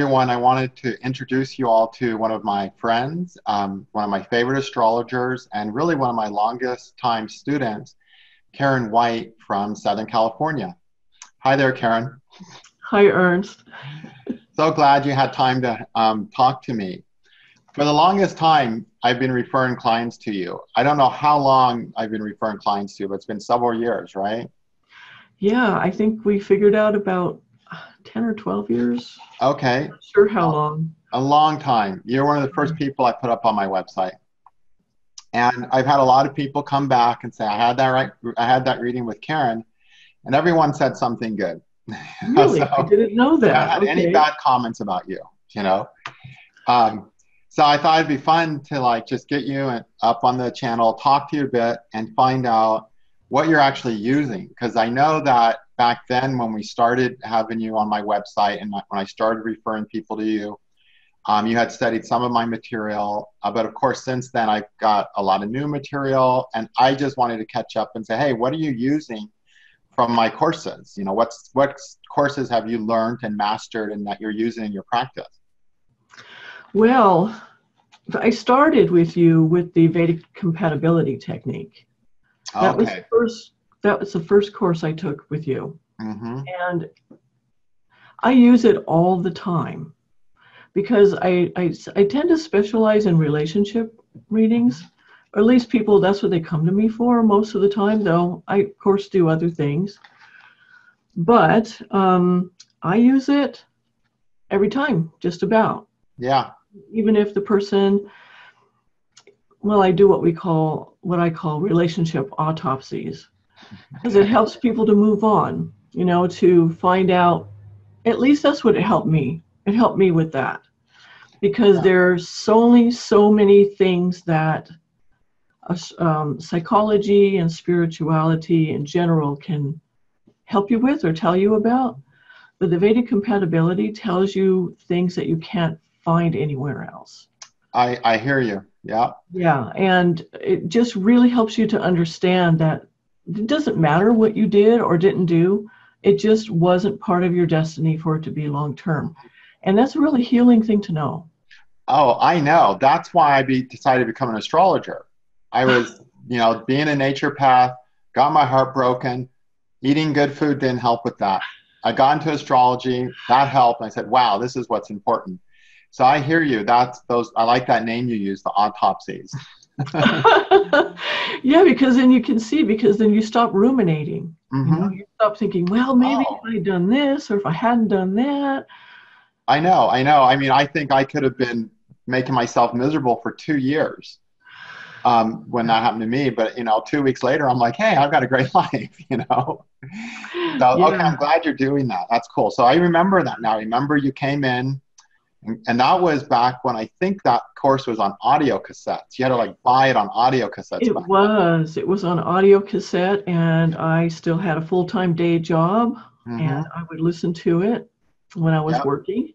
everyone. I wanted to introduce you all to one of my friends, um, one of my favorite astrologers, and really one of my longest time students, Karen White from Southern California. Hi there, Karen. Hi, Ernst. So glad you had time to um, talk to me. For the longest time, I've been referring clients to you. I don't know how long I've been referring clients to you, but it's been several years, right? Yeah, I think we figured out about 10 or 12 years. Okay. Not sure how long. A long time. You're one of the first people I put up on my website. And I've had a lot of people come back and say, I had that right, I had that reading with Karen, and everyone said something good. Really? so I didn't know that. I had okay. any bad comments about you, you know? Um, so I thought it'd be fun to like just get you up on the channel, talk to you a bit, and find out what you're actually using. Because I know that back then when we started having you on my website and when I started referring people to you, um, you had studied some of my material. Uh, but of course, since then, I've got a lot of new material, and I just wanted to catch up and say, hey, what are you using from my courses? You know, what's what courses have you learned and mastered and that you're using in your practice? Well, I started with you with the Vedic compatibility technique. That okay. was the first. That was the first course I took with you, mm-hmm. and I use it all the time because I, I I tend to specialize in relationship readings, or at least people that's what they come to me for most of the time. Though I of course do other things, but um, I use it every time, just about. Yeah even if the person well i do what we call what i call relationship autopsies because it helps people to move on you know to find out at least that's what it helped me it helped me with that because yeah. there's so only so many things that um, psychology and spirituality in general can help you with or tell you about but the vedic compatibility tells you things that you can't find anywhere else. I, I hear you. Yeah. Yeah. And it just really helps you to understand that it doesn't matter what you did or didn't do, it just wasn't part of your destiny for it to be long term. And that's a really healing thing to know. Oh, I know. That's why I be, decided to become an astrologer. I was, you know, being a naturopath, got my heart broken. Eating good food didn't help with that. I got into astrology, that helped. I said, wow, this is what's important. So I hear you. That's those. I like that name you use, the autopsies. yeah, because then you can see. Because then you stop ruminating. Mm-hmm. You, know, you stop thinking, well, maybe oh. if I had done this or if I hadn't done that. I know. I know. I mean, I think I could have been making myself miserable for two years um, when that happened to me. But you know, two weeks later, I'm like, hey, I've got a great life. You know. So yeah. okay, I'm glad you're doing that. That's cool. So I remember that now. Remember, you came in and that was back when I think that course was on audio cassettes. You had to like buy it on audio cassettes. It was. Then. It was on audio cassette, and I still had a full time day job, mm-hmm. and I would listen to it when I was yep. working.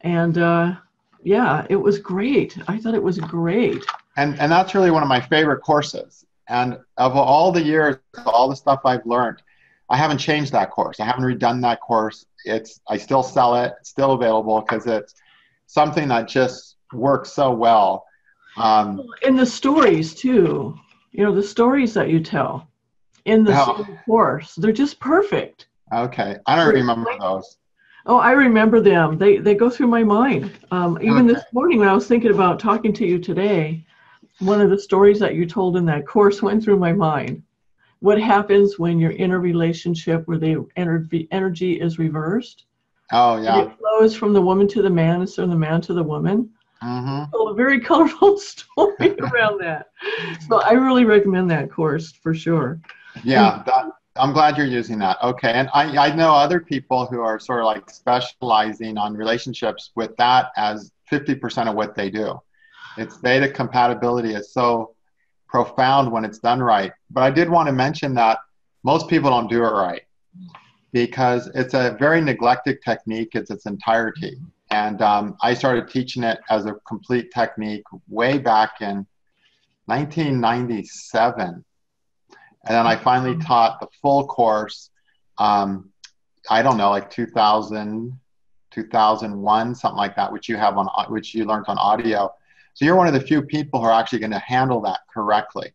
And uh, yeah, it was great. I thought it was great. And and that's really one of my favorite courses. And of all the years, all the stuff I've learned, I haven't changed that course. I haven't redone that course. It's I still sell it. It's still available because it's something that just works so well. Um, in the stories too, you know, the stories that you tell in the oh. course, they're just perfect. Okay, I don't remember those. Oh, I remember them. They they go through my mind. Um, even okay. this morning when I was thinking about talking to you today, one of the stories that you told in that course went through my mind what happens when you're in a relationship where the energy is reversed. Oh, yeah. It flows from the woman to the man instead of the man to the woman. Mm-hmm. So a very colorful story around that. So I really recommend that course for sure. Yeah, that, I'm glad you're using that. Okay, and I, I know other people who are sort of like specializing on relationships with that as 50% of what they do. It's Vedic compatibility is so profound when it's done right. But I did want to mention that most people don't do it right because it's a very neglected technique It's its entirety. And um, I started teaching it as a complete technique way back in 1997. And then I finally taught the full course, um, I don't know, like 2000, 2001, something like that, which you have on, which you learned on audio. So you're one of the few people who are actually going to handle that correctly.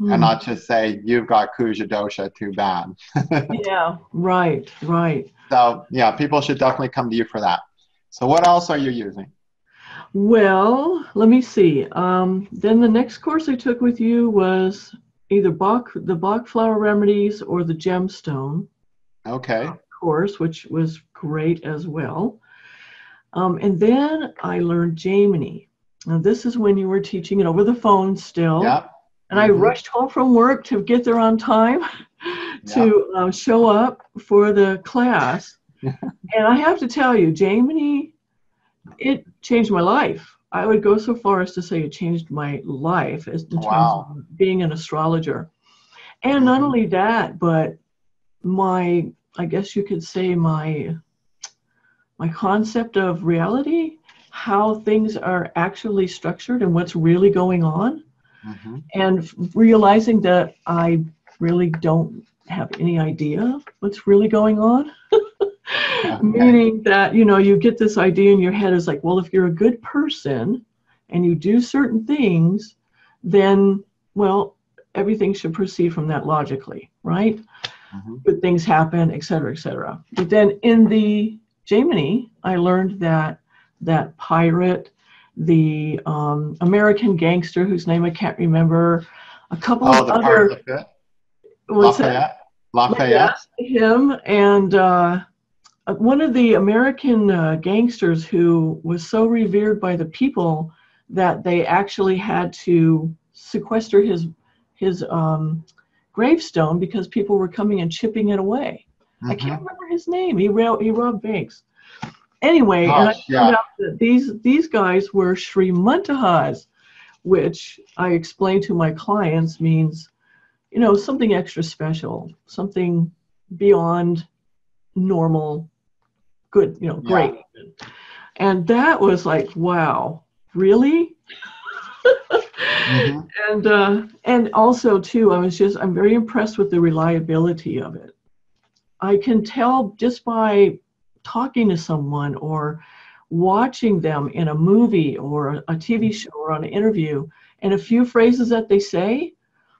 Mm. And not just say you've got Kuja dosha, too bad. yeah, right, right. So yeah, people should definitely come to you for that. So what else are you using? Well, let me see. Um, then the next course I took with you was either Bach, the Bach flower remedies or the gemstone. Okay. Course, which was great as well. Um, and then I learned Jaimini. Now this is when you were teaching it over the phone still. Yeah. And mm-hmm. I rushed home from work to get there on time to uh, show up for the class. and I have to tell you, Jaimini, it changed my life. I would go so far as to say it changed my life as in wow. terms of being an astrologer. And not mm-hmm. only that, but my I guess you could say my my concept of reality, how things are actually structured and what's really going on. Mm-hmm. And realizing that I really don't have any idea what's really going on. Meaning that, you know, you get this idea in your head is like, well, if you're a good person and you do certain things, then, well, everything should proceed from that logically, right? Mm-hmm. Good things happen, et cetera, et cetera. But then in the Jaimini, I learned that that pirate, the um, American gangster whose name I can't remember, a couple oh, of other. Lafitte. Lafitte. Lafitte. Him and uh, uh, one of the American uh, gangsters who was so revered by the people that they actually had to sequester his his um, gravestone because people were coming and chipping it away. Mm-hmm. I can't remember his name. He ro- he robbed banks. Anyway, Gosh, and I found yeah. out that these these guys were Srimantahas, which I explained to my clients means, you know, something extra special, something beyond normal good, you know, great. Yeah. And that was like, wow, really? mm-hmm. And uh, and also too, I was just I'm very impressed with the reliability of it. I can tell just by talking to someone or watching them in a movie or a TV show or on an interview, and a few phrases that they say,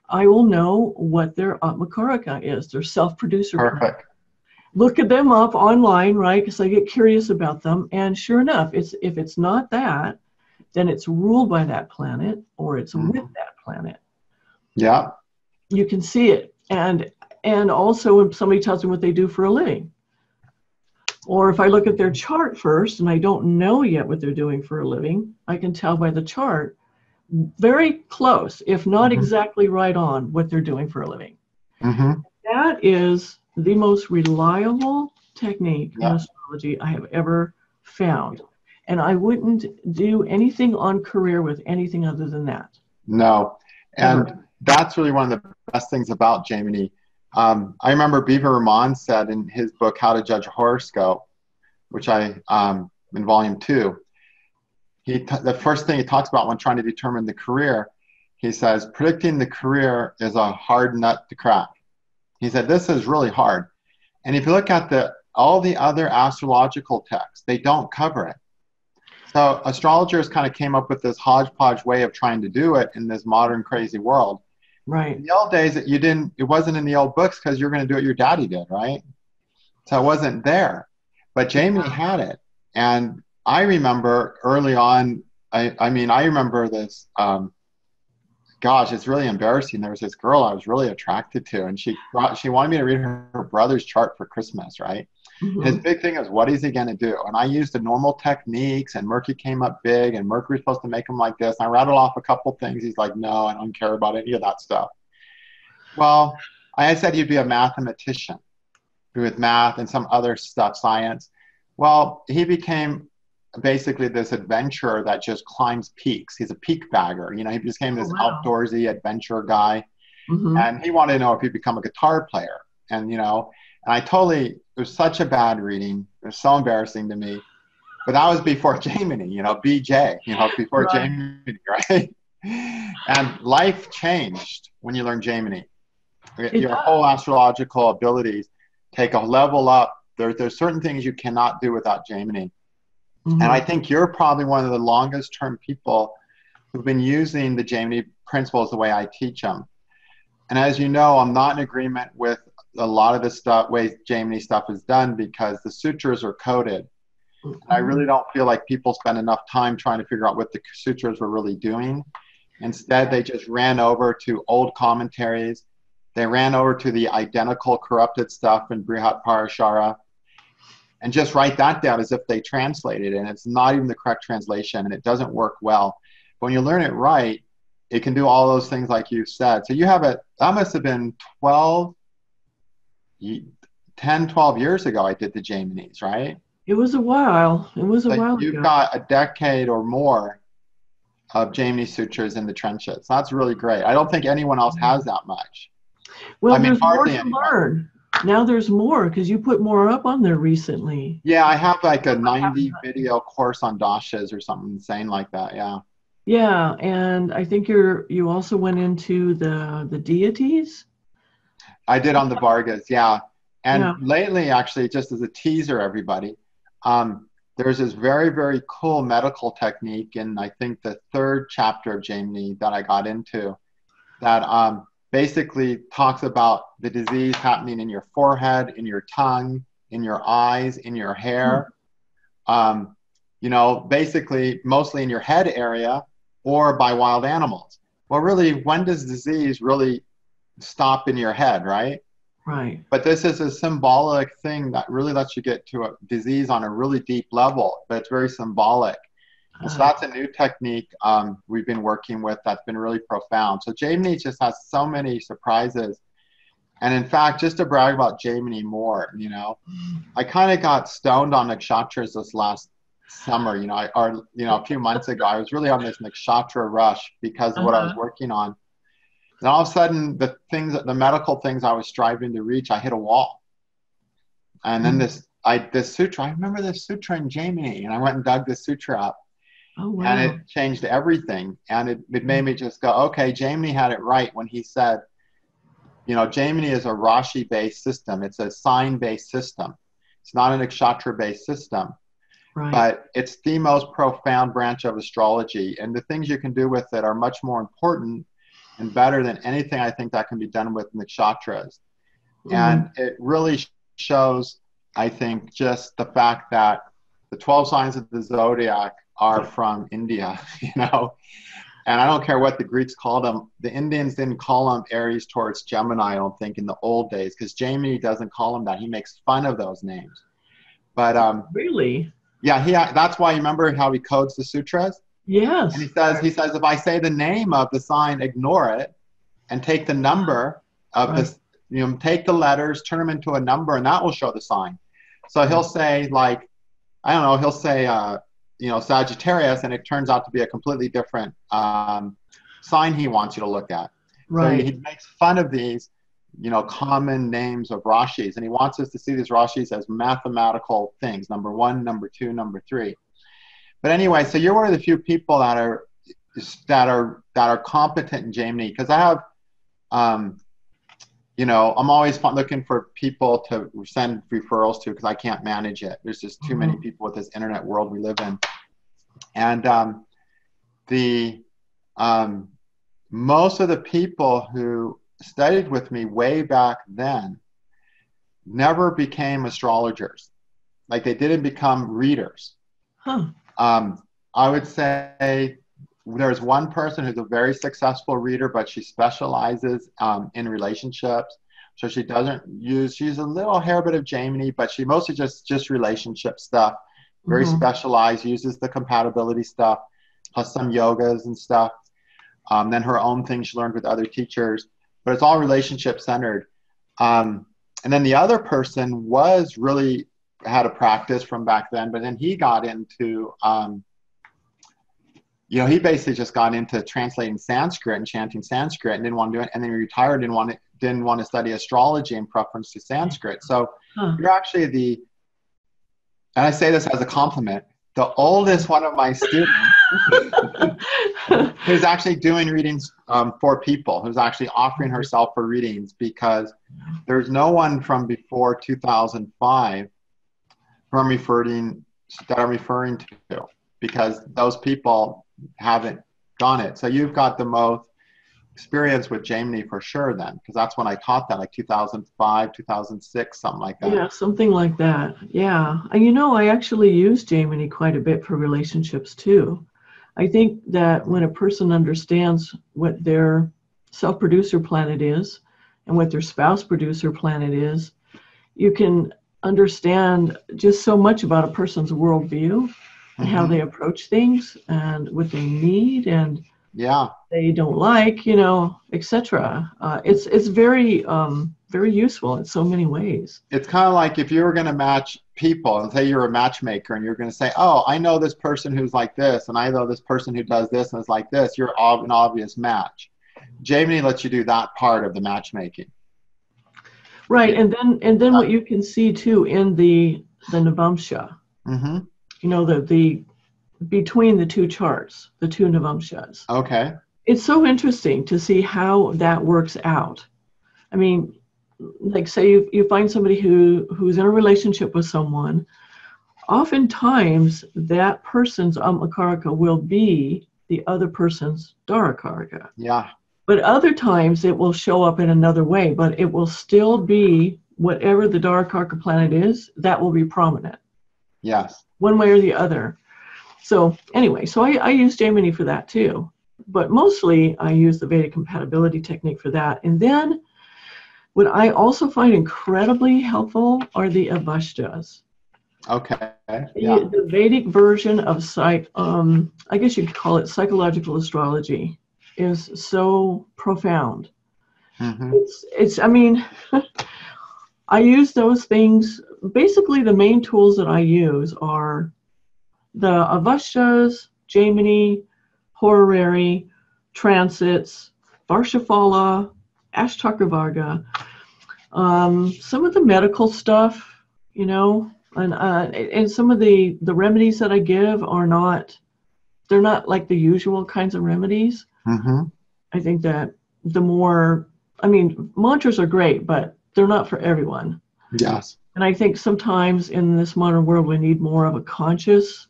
I will know what their Atmakaraka is, their self-producer. Perfect look at them up online, right? Because I get curious about them. And sure enough, it's if it's not that, then it's ruled by that planet or it's mm-hmm. with that planet. Yeah. You can see it. And and also when somebody tells me what they do for a living. Or if I look at their chart first and I don't know yet what they're doing for a living, I can tell by the chart very close, if not mm-hmm. exactly right on, what they're doing for a living. Mm-hmm. That is the most reliable technique yeah. in astrology I have ever found. And I wouldn't do anything on career with anything other than that. No. And Ever. that's really one of the best things about Jaimini. Um, I remember B.V. Raman said in his book, How to Judge a Horoscope, which I, um, in volume two, he t- the first thing he talks about when trying to determine the career, he says, predicting the career is a hard nut to crack. He said, This is really hard. And if you look at the all the other astrological texts, they don't cover it. So astrologers kind of came up with this hodgepodge way of trying to do it in this modern crazy world. Right. In the old days, that you didn't. It wasn't in the old books because you're going to do what your daddy did, right? So it wasn't there. But Jaimini had it, and I remember early on. I, I mean, I remember this. Um, gosh, it's really embarrassing. There was this girl I was really attracted to, and she brought, she wanted me to read her, her brother's chart for Christmas, right? Mm-hmm. His big thing is what is he going to do? And I used the normal techniques, and Mercury came up big, and Mercury's supposed to make him like this. And I rattled off a couple things. He's like, no, I don't care about any of that stuff. Well, I said he'd be a mathematician with math and some other stuff, science. Well, he became basically this adventurer that just climbs peaks. He's a peak bagger. You know, he became this oh, wow. outdoorsy adventure guy. Mm-hmm. And he wanted to know if he'd become a guitar player. And, you know, and I totally, it was such a bad reading. It was so embarrassing to me. But that was before Jaimini, you know, BJ, you know, before right. Jaimini, right? and life changed when you learn Jaimini. Your whole astrological abilities take a level up There, there's certain things you cannot do without Jaimini. Mhm. And I think you're probably one of the longest term people who've been using the Jaimini principles the way I teach them. And as you know, I'm not in agreement with a lot of the stuff, way Jaimini stuff is done because the sutras are coded. And I really don't feel like people spend enough time trying to figure out what the sutras were really doing. Instead, they just ran over to old commentaries. They ran over to the identical corrupted stuff in Brihat Parashara and just write that down as if they translated it. And it's not even the correct translation and it doesn't work well. But when you learn it right, it can do all those things like you said. So you have it, that must have been 12, ye- 10, 12 years ago I did the Jaiminis, right? It was a while. It was a But while you've ago. got a decade or more of Jaimini sutras in the trenches. That's really great. I don't think anyone else has that much. well, I mean, there's more to anyone. learn. Now there's more because you put more up on there recently. Yeah, I have like a 90 video course on dashas or something insane like that. Yeah. Yeah, and I think you're you also went into the the deities. I did on the Vargas, yeah. And Yeah. lately, actually, just as a teaser, everybody, um, there's this very, very cool medical technique in, I think, the third chapter of Jaimini that I got into that um, basically talks about the disease happening in your forehead, in your tongue, in your eyes, in your hair. Um, you know, basically, mostly in your head area or by wild animals. Well, really, when does disease really stop in your head, right? Right. But this is a symbolic thing that really lets you get to a disease on a really deep level, but it's very symbolic. And so Uh, that's a new technique um, we've been working with that's been really profound. So Jaimini just has so many surprises. And in fact, just to brag about Jaimini more, you know, I kind of got stoned on nakshatras this last summer, you know, I, or, you know, a few months ago. I was really on this nakshatra rush because of what I was Uh-huh. working on. And all of a sudden, the things, the medical things I was striving to reach, I hit a wall. And then Mm. this, I this sutra, I remember this sutra in Jaimini, and I went and dug this sutra up, oh wow. and it changed everything. And it, it made me just go, okay, Jaimini had it right when he said, you know, Jaimini is a Rashi based system, it's a sign based system, it's not an nakshatra based system right. but it's the most profound branch of astrology and the things you can do with it are much more important and better than anything i think that can be done with nakshatras Mhm. and it really shows i think just the fact that the 12 signs of the zodiac are from india you know and i don't care what the greeks called them the indians didn't call them aries taurus gemini i don't think in the old days because jaimini doesn't call them that he makes fun of those names but um, really? yeah, he. That's why you remember how he codes the sutras, Yes. and he says he says if I say the name of the sign, ignore it, and take the number of Right. this. You know, take the letters, turn them into a number, and that will show the sign. So he'll say like, I don't know, he'll say uh, you know Sagittarius, and it turns out to be a completely different um, sign he wants you to look at. right. So he makes fun of these, you know, common names of Rashis, and he wants us to see these Rashis as mathematical things: number one, number two, number three. But anyway, so you're one of the few people that are that are that are competent in Jaimini because I have, um, you know, I'm always looking for people to send referrals to because I can't manage it. There's just too many Mhm. people with this internet world we live in, and um, the um, most of the people who studied with me way back then never became astrologers. Like they didn't become readers. Huh. Um, I would say there's one person who's a very successful reader, but she specializes um, in relationships. So she doesn't use, she's a little hair bit of Jaimini, but she mostly just, just relationship stuff, very Mhm. specialized, uses the compatibility stuff, plus some yogas and stuff. Um, then her own things she learned with other teachers, but it's all relationship centered. Um, and then the other person was really had a practice from back then, but then he got into, um, you know, he basically just got into translating Sanskrit and chanting Sanskrit and didn't want to do it. And then he retired, didn't want to, didn't want to study astrology in preference to Sanskrit. So Huh. you're actually the, and I say this as a compliment, the oldest one of my students who's actually doing readings um, for people, who's actually offering herself for readings because there's no one from before 2005 who I'm referring that I'm referring to because those people haven't done it. So you've got the most experience with Jaimini for sure then, because that's when I taught that, like 2005, 2006, something like that. Yeah, something like that. Yeah. And you know, I actually use Jaimini quite a bit for relationships too. I think that when a person understands what their self producer planet is and what their spouse producer planet is, you can understand just so much about a person's worldview and mm-hmm. how they approach things and what they need and yeah. they don't like you know etc uh, it's it's very um, very useful in so many ways. It's kind of like if you were going to match people and say you're a matchmaker and you're going to say oh i know this person who's like this and i know this person who does this and is like this. You're an obvious match. Jaimini lets you do that part of the matchmaking right and then and then what you can see too in the the navamsha mm-hmm. you know the the between the two charts, the two Navamshas. Okay. It's so interesting to see how that works out. I mean, like say you, you find somebody who who's in a relationship with someone, oftentimes that person's Atmakaraka will be the other person's Darakaraka. Yeah. But other times it will show up in another way, but it will still be whatever the Darakaraka planet is, that will be prominent. Yes. One way or the other. So anyway, so I, I use Jaimini for that too. But mostly I use the Vedic compatibility technique for that. And then what I also find incredibly helpful are the Avashtas. Okay. Yeah. The, the Vedic version of psych, um, I guess you could call it psychological astrology, is so profound. Mm-hmm. It's, it's, I mean, I use those things. Basically, the main tools that I use are the Avashtas, Jaimini, Horary, Transits, Varshafala, Ashtakavarga, um, some of the medical stuff, you know, and uh, and some of the the remedies that I give are not, they're not like the usual kinds of remedies. Mm-hmm. I think that the more, I mean, mantras are great, but they're not for everyone. Yes. And I think sometimes in this modern world we need more of a conscious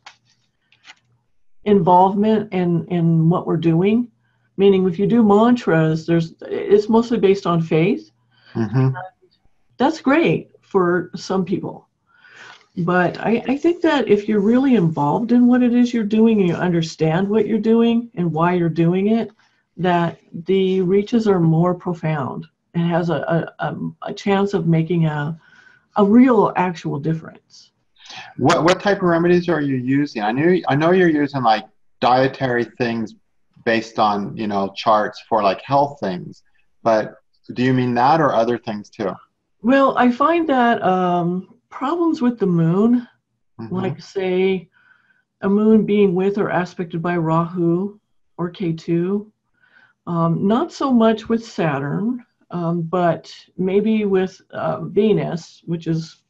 involvement in in what we're doing meaning if you do mantras there's it's mostly based on faith mm-hmm. that's great for some people but I, I think that if you're really involved in what it is you're doing and you understand what you're doing and why you're doing it that the reaches are more profound and has a, a, a chance of making a, a real actual difference what what type of remedies are you using? I knew I know you're using like dietary things based on you know charts for like health things, but do you mean that or other things too? Well, I find that um, problems with the moon, mm-hmm. like say a moon being with or aspected by Rahu or Ketu, um, not so much with Saturn, um, but maybe with uh, Venus, which is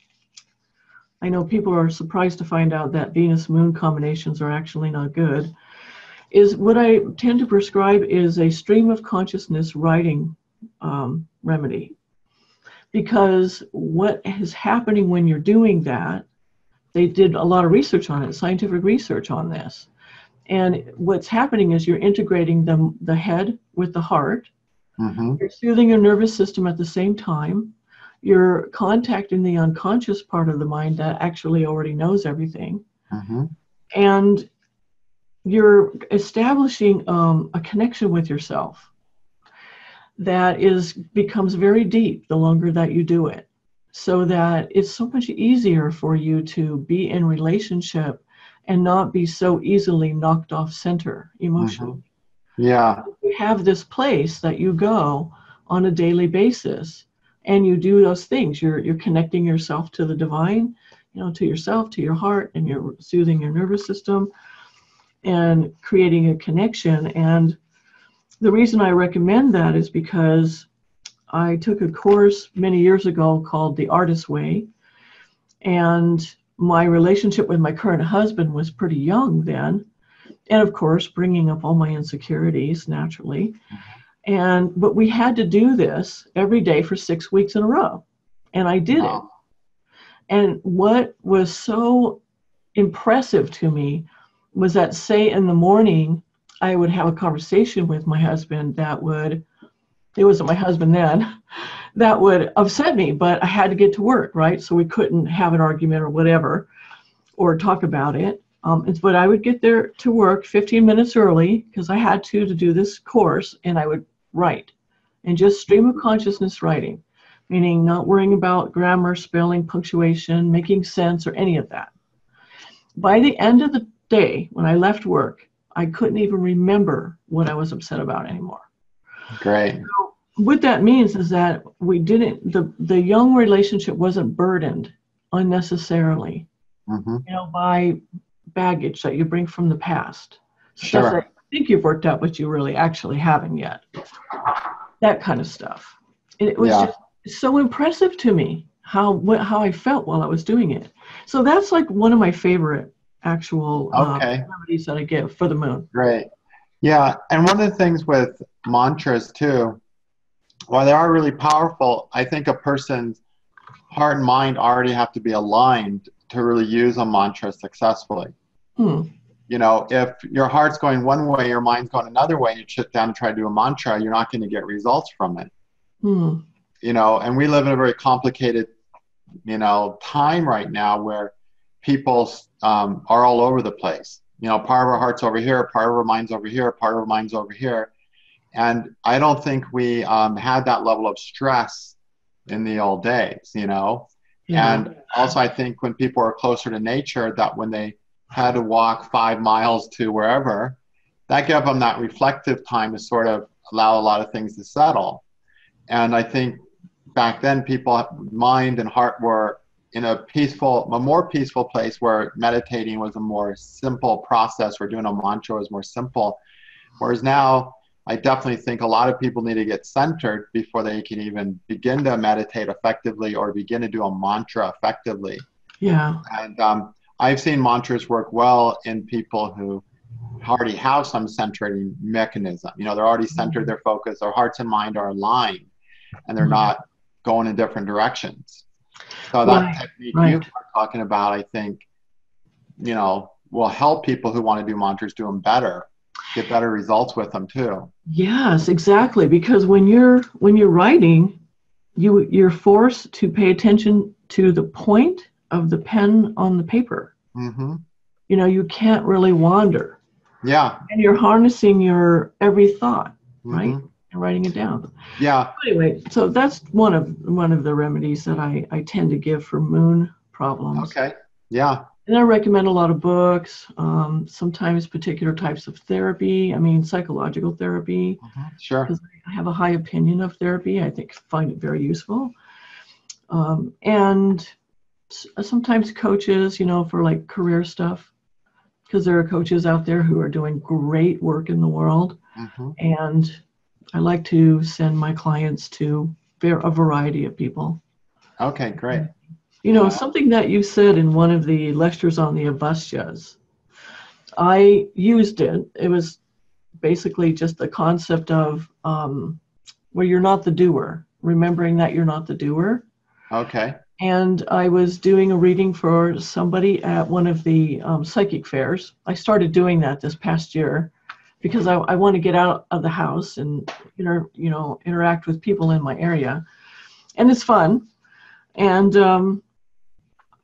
I know people are surprised to find out that Venus moon combinations are actually not good. Is what I tend to prescribe is a stream of consciousness writing um, remedy. Because what is happening when you're doing that, they did a lot of research on it, scientific research on this. And what's happening is you're integrating the, the head with the heart. Mm-hmm. You're soothing your nervous system at the same time you're contacting the unconscious part of the mind that actually already knows everything. Mm-hmm. And you're establishing um, a connection with yourself that is becomes very deep the longer that you do it. So that it's so much easier for you to be in relationship and not be so easily knocked off center emotionally. Mm-hmm. yeah. You have this place that you go on a daily basis and you do those things. You're you're connecting yourself to the divine you know to yourself to your heart and you're soothing your nervous system and creating a connection. And the reason i recommend that is because i took a course many years ago called the Artist's way and my relationship with my current husband was pretty young then and of course bringing up all my insecurities naturally and but we had to do this every day for six weeks in a row. And I did wow. And what was so impressive to me was that, say, in the morning, I would have a conversation with my husband that would, it wasn't my husband then, that would upset me, but I had to get to work, right? So we couldn't have an argument or whatever or talk about it. Um, but I would get there to work 15 minutes early because I had to to do this course, and I would write and just stream of consciousness writing, meaning not worrying about grammar, spelling, punctuation, making sense, or any of that. By the end of the day, when I left work, I couldn't even remember what I was upset about anymore. Great. So what that means is that we didn't the the young relationship wasn't burdened unnecessarily Mm-hmm. you know by baggage that you bring from the past Sure. stuff that you think you've worked out but you really actually haven't yet that kind of stuff and it was Yeah. just so impressive to me how how i felt while i was doing it so that's like one of my favorite actual okay. uh, Okay. remedies that i give for the moon Great. Yeah, and one of the things with mantras too, while they are really powerful, I think a person's heart and mind already have to be aligned to really use a mantra successfully. hmm. You know, if your heart's going one way, your mind's going another way, and you sit down and try to do a mantra, you're not going to get results from it. Hmm. You know, and we live in a very complicated, you know, time right now where people um, are all over the place. You know, part of our heart's over here, part of our mind's over here, part of our mind's over here. And I don't think we um, had that level of stress in the old days, you know. yeah. And also, I think when people are closer to nature, that when they had to walk five miles to wherever, that gave them that reflective time to sort of allow a lot of things to settle. And I think back then, people mind and heart were in a peaceful, a more peaceful place where meditating was a more simple process, where doing a mantra was more simple. Whereas now, I definitely think a lot of people need to get centered before they can even begin to meditate effectively or begin to do a mantra effectively. yeah And um, I've seen mantras work well in people who already have some centering mechanism. You know, they're already centered their focus, their hearts and mind are aligned, and they're Mhm. not going in different directions. So that Right, technique right. you are talking about, I think, you know, will help people who want to do mantras do them better, get better results with them too. Yes, exactly. Because when you're when you're writing, you you're forced to pay attention to the point of the pen on the paper. hmm You know, you can't really wander, Yeah. and you're harnessing your every thought Right. And writing it down. Yeah. Anyway, so that's one of one of the remedies that I I tend to give for moon problems. Okay. Yeah. And I recommend a lot of books, um, sometimes particular types of therapy. I mean, psychological therapy. Mhm. Sure. because I have a high opinion of therapy. I think find it very useful. Um, and sometimes coaches, you know, for like career stuff, because there are coaches out there who are doing great work in the world. hmm And I like to send my clients to a variety of people. Okay. Great. You know, Yeah. something that you said in one of the lectures on the Avastas, I used it. It was basically just the concept of um, where you're not the doer, remembering that you're not the doer. Okay. And I was doing a reading for somebody at one of the um, psychic fairs. I started doing that this past year because I, I want to get out of the house and inter, you know interact with people in my area, and it's fun. And um,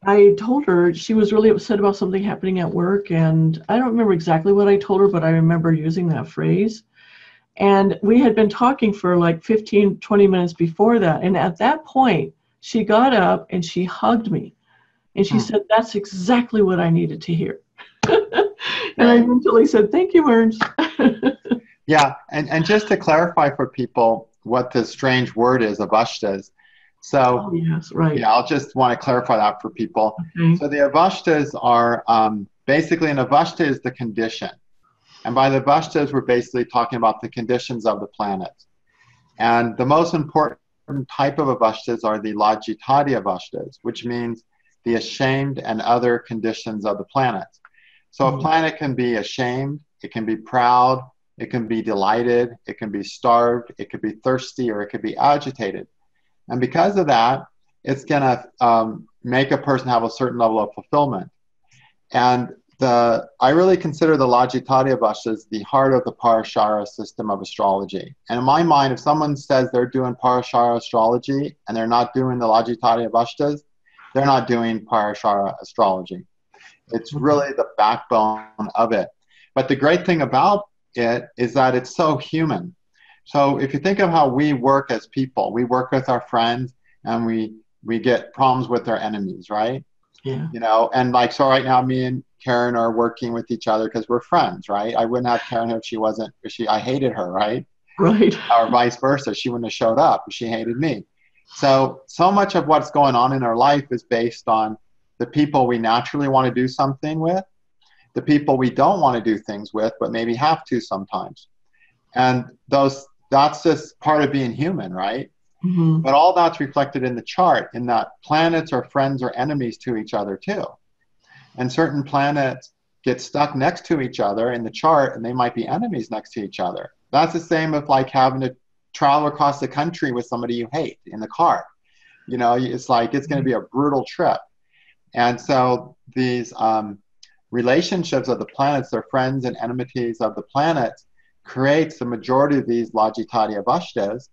I told her she was really upset about something happening at work, and I don't remember exactly what I told her, but I remember using that phrase. And we had been talking for like 15, 20 minutes before that, and at that point, she got up and she hugged me, and she Hmm. said, "That's exactly what I needed to hear." And I mentally said, "Thank you, Ernst." Yeah, and, and just to clarify for people what this strange word is, avashtas. So, oh yes, right. yeah, I'll just want to clarify that for people. Okay. So, the avashtas are um, basically an avashta is the condition. And by the avashtas, we're basically talking about the conditions of the planet. And the most important type of avashtas are the lajitadi avashtas, which means the ashamed and other conditions of the planet. So, a Mhm. planet can be ashamed, it can be proud, it can be delighted, it can be starved, it could be thirsty, or it could be agitated. And because of that, it's going to um, make a person have a certain level of fulfillment. And the I really consider the Lajitadya Avastas the heart of the Parashara system of astrology. And in my mind, if someone says they're doing Parashara astrology and they're not doing the Lajitadya Avastas, they're not doing Parashara astrology. It's really the backbone of it. But the great thing about it is that it's so human. So if you think of how we work as people, we work with our friends and we we get problems with our enemies, right? Yeah. You know, and like so right now me and Karen are working with each other because we're friends, right? I wouldn't have Karen if she wasn't if she I hated her, right? Right. Or vice versa. She wouldn't have showed up if she hated me. So so much of what's going on in our life is based on the people we naturally want to do something with, the people we don't want to do things with, but maybe have to sometimes. And those that's just part of being human, right? Mm-hmm. But all that's reflected in the chart, in that planets are friends or enemies to each other too. And certain planets get stuck next to each other in the chart and they might be enemies next to each other. That's the same with like having to travel across the country with somebody you hate in the car. You know, it's like it's going to be a brutal trip. And so these um, relationships of the planets, their friends and enmities of the planets, creates the majority of these Lajitadya Avastas.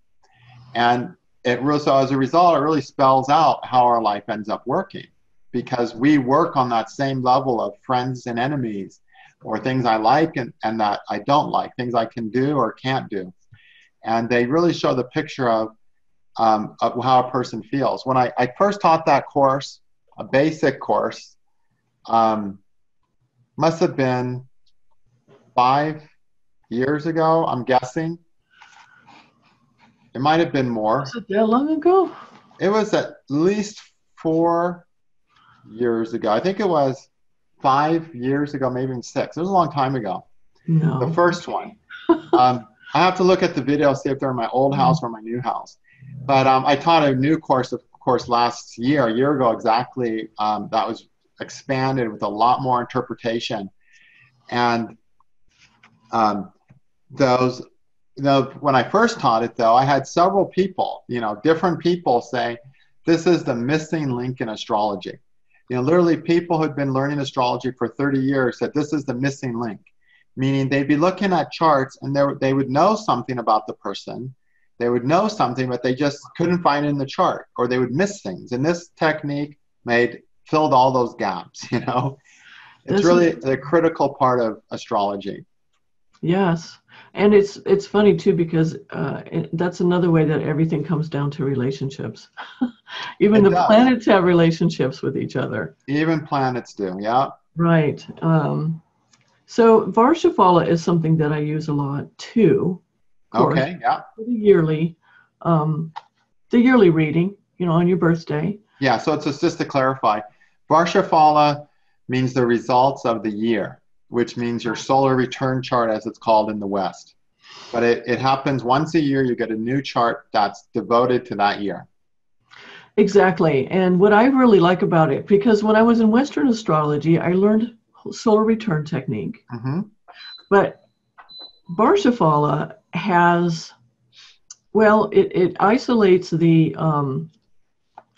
And it so as a result, it really spells out how our life ends up working because we work on that same level of friends and enemies or things I like and, and that I don't like, things I can do or can't do. And they really show the picture of, um, of how a person feels. When I, I first taught that course, a basic course, um, must have been five years ago, I'm guessing. It might have been more. Was it that long ago? It was at least four years ago. I think it was five years ago, maybe even six. It was a long time ago. No. The first one. um, I have to look at the video, see if they're in my old mm-hmm. house or my new house. But um, I taught a new course, of course, last year, a year ago exactly. Um, that was expanded with a lot more interpretation. And um, those you know, when I first taught it, though, I had several people, you know, different people say, this is the missing link in astrology. You know, literally people who'd been learning astrology for 30 years said this is the missing link, meaning they'd be looking at charts and they, they would know something about the person. They would know something, but they just couldn't find it in the chart or they would miss things. And this technique made filled all those gaps, you know. It's really the critical part of astrology. Yes and it's it's funny too because uh, it, that's another way that everything comes down to relationships. Even it the does. planets have relationships with each other. Even planets do, yeah. Right. Um, so Varshafala is something that I use a lot too. Okay. Yeah. The yearly, um, the yearly reading, you know, on your birthday. Yeah. So it's just, just to clarify, Varshafala means the results of the year which means your solar return chart, as it's called in the West. But it, it happens once a year, you get a new chart that's devoted to that year. Exactly. And what I really like about it, because when I was in Western astrology, I learned solar return technique. Mm-hmm. But Varshafala has, well, it, it isolates the, um,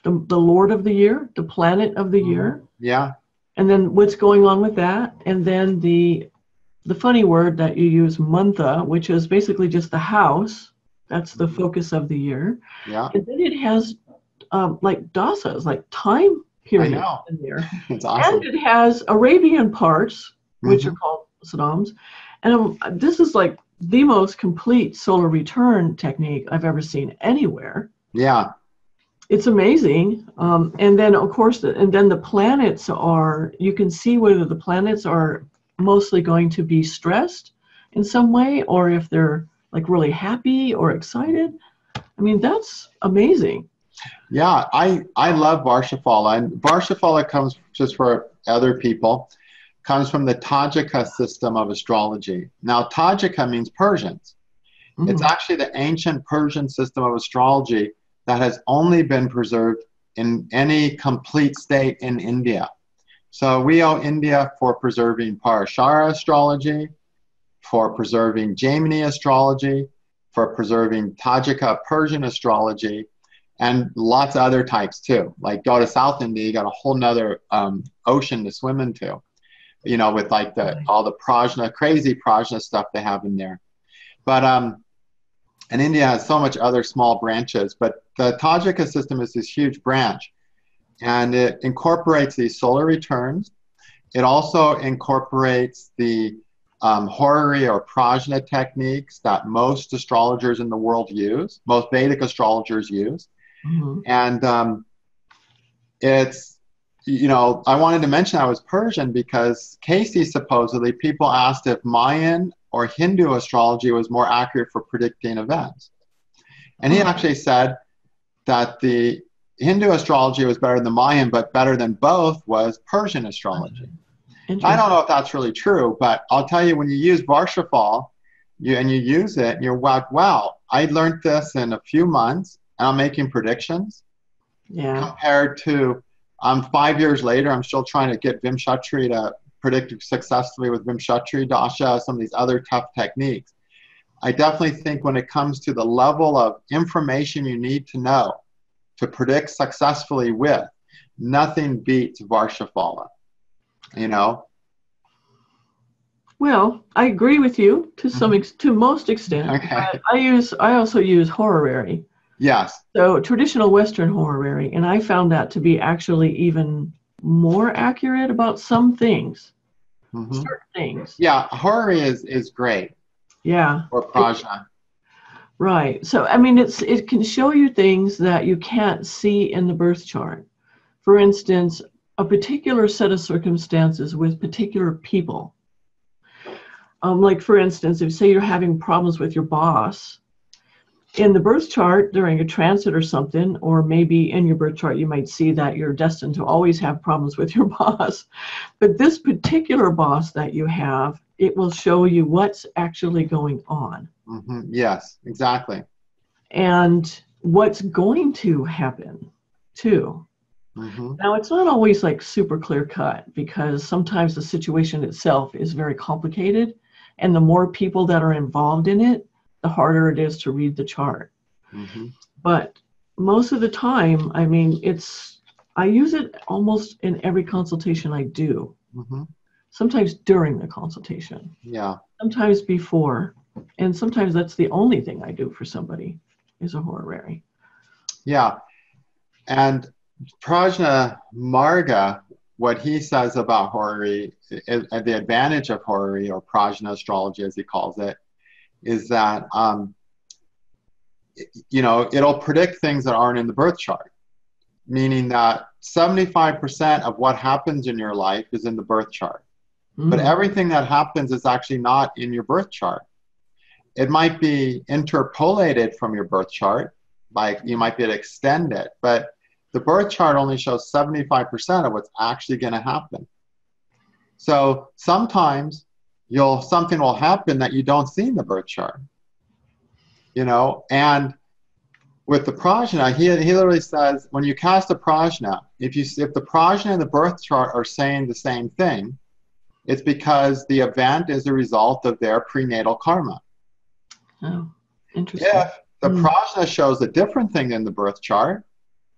the, the Lord of the year, the planet of the mm-hmm. year. Yeah and then what's going on with that and then the the funny word that you use muntha which is basically just the house that's the focus of the year yeah and then it has um, like dasas like time period in there it's awesome. and it has arabian parts which mm-hmm. are called Sahams. and um, this is like the most complete solar return technique i've ever seen anywhere yeah it's amazing. Um, and then, of course, the, and then the planets are, you can see whether the planets are mostly going to be stressed in some way or if they're like really happy or excited. I mean, that's amazing. Yeah, I, I love Varshafala. And Varshafala comes just for other people, comes from the Tajika system of astrology. Now, Tajika means Persians. Mm-hmm. It's actually the ancient Persian system of astrology that has only been preserved in any complete state in India. So we owe India for preserving Parashara astrology, for preserving Jaimini astrology, for preserving Tajika Persian astrology, and lots of other types too. Like go to South India, you got a whole nother um, ocean to swim into, you know, with like the all the prashna, crazy prashna stuff they have in there. But um, and India has so much other small branches, but the Tajika system is this huge branch, and it incorporates these solar returns. It also incorporates the um, horary or prashna techniques that most astrologers in the world use, most Vedic astrologers use. Mm-hmm. And um, it's, you know, I wanted to mention I was Persian because Cayce supposedly people asked if Mayan or Hindu astrology was more accurate for predicting events. And he mm-hmm. actually said that the Hindu astrology was better than Mayan, but better than both was Persian astrology. I don't know if that's really true, but I'll tell you when you use Varshafal you, and you use it, you're like, wow, I learned this in a few months and I'm making predictions. Yeah. Compared to um, five years later, I'm still trying to get Vimshottari to predict successfully with Vimshottari Dasha, some of these other tough techniques. I definitely think when it comes to the level of information you need to know to predict successfully with, nothing beats Varshafala. You know, well, I agree with you to some mm-hmm. ex- to most extent. Okay. I, I, use I also use horary. Yes. So traditional Western horary, and I found that to be actually even more accurate about some things, mm-hmm. certain things. Yeah, horary is is great. Yeah. Or prashna. Right. So I mean, it's it can show you things that you can't see in the birth chart. For instance, a particular set of circumstances with particular people. Um, like for instance, if say you're having problems with your boss, in the birth chart during a transit or something, or maybe in your birth chart, you might see that you're destined to always have problems with your boss. But this particular boss that you have, it will show you what's actually going on. Mm-hmm. Yes, exactly. And what's going to happen too. Mm-hmm. Now, it's not always like super clear cut because sometimes the situation itself is very complicated. And the more people that are involved in it, the harder it is to read the chart. Mm-hmm. But most of the time, I mean, it's, I use it almost in every consultation I do. Mm-hmm. Sometimes during the consultation. Yeah. Sometimes before. And sometimes that's the only thing I do for somebody is a horary. Yeah. And Prashna Marga, what he says about horary, the advantage of horary or Prajna astrology as he calls it, is that um, you know it'll predict things that aren't in the birth chart meaning that 75% of what happens in your life is in the birth chart. Mm. but everything that happens is actually not in your birth chart. It might be interpolated from your birth chart like you might be able to extend it but the birth chart only shows 75% of what's actually going to happen. So sometimes you'll something will happen that you don't see in the birth chart. You know, and with the prashna, he, he literally says when you cast a prashna, if you if the prashna and the birth chart are saying the same thing, it's because the event is a result of their prenatal karma. Oh, interesting. If the mm. prashna shows a different thing than the birth chart,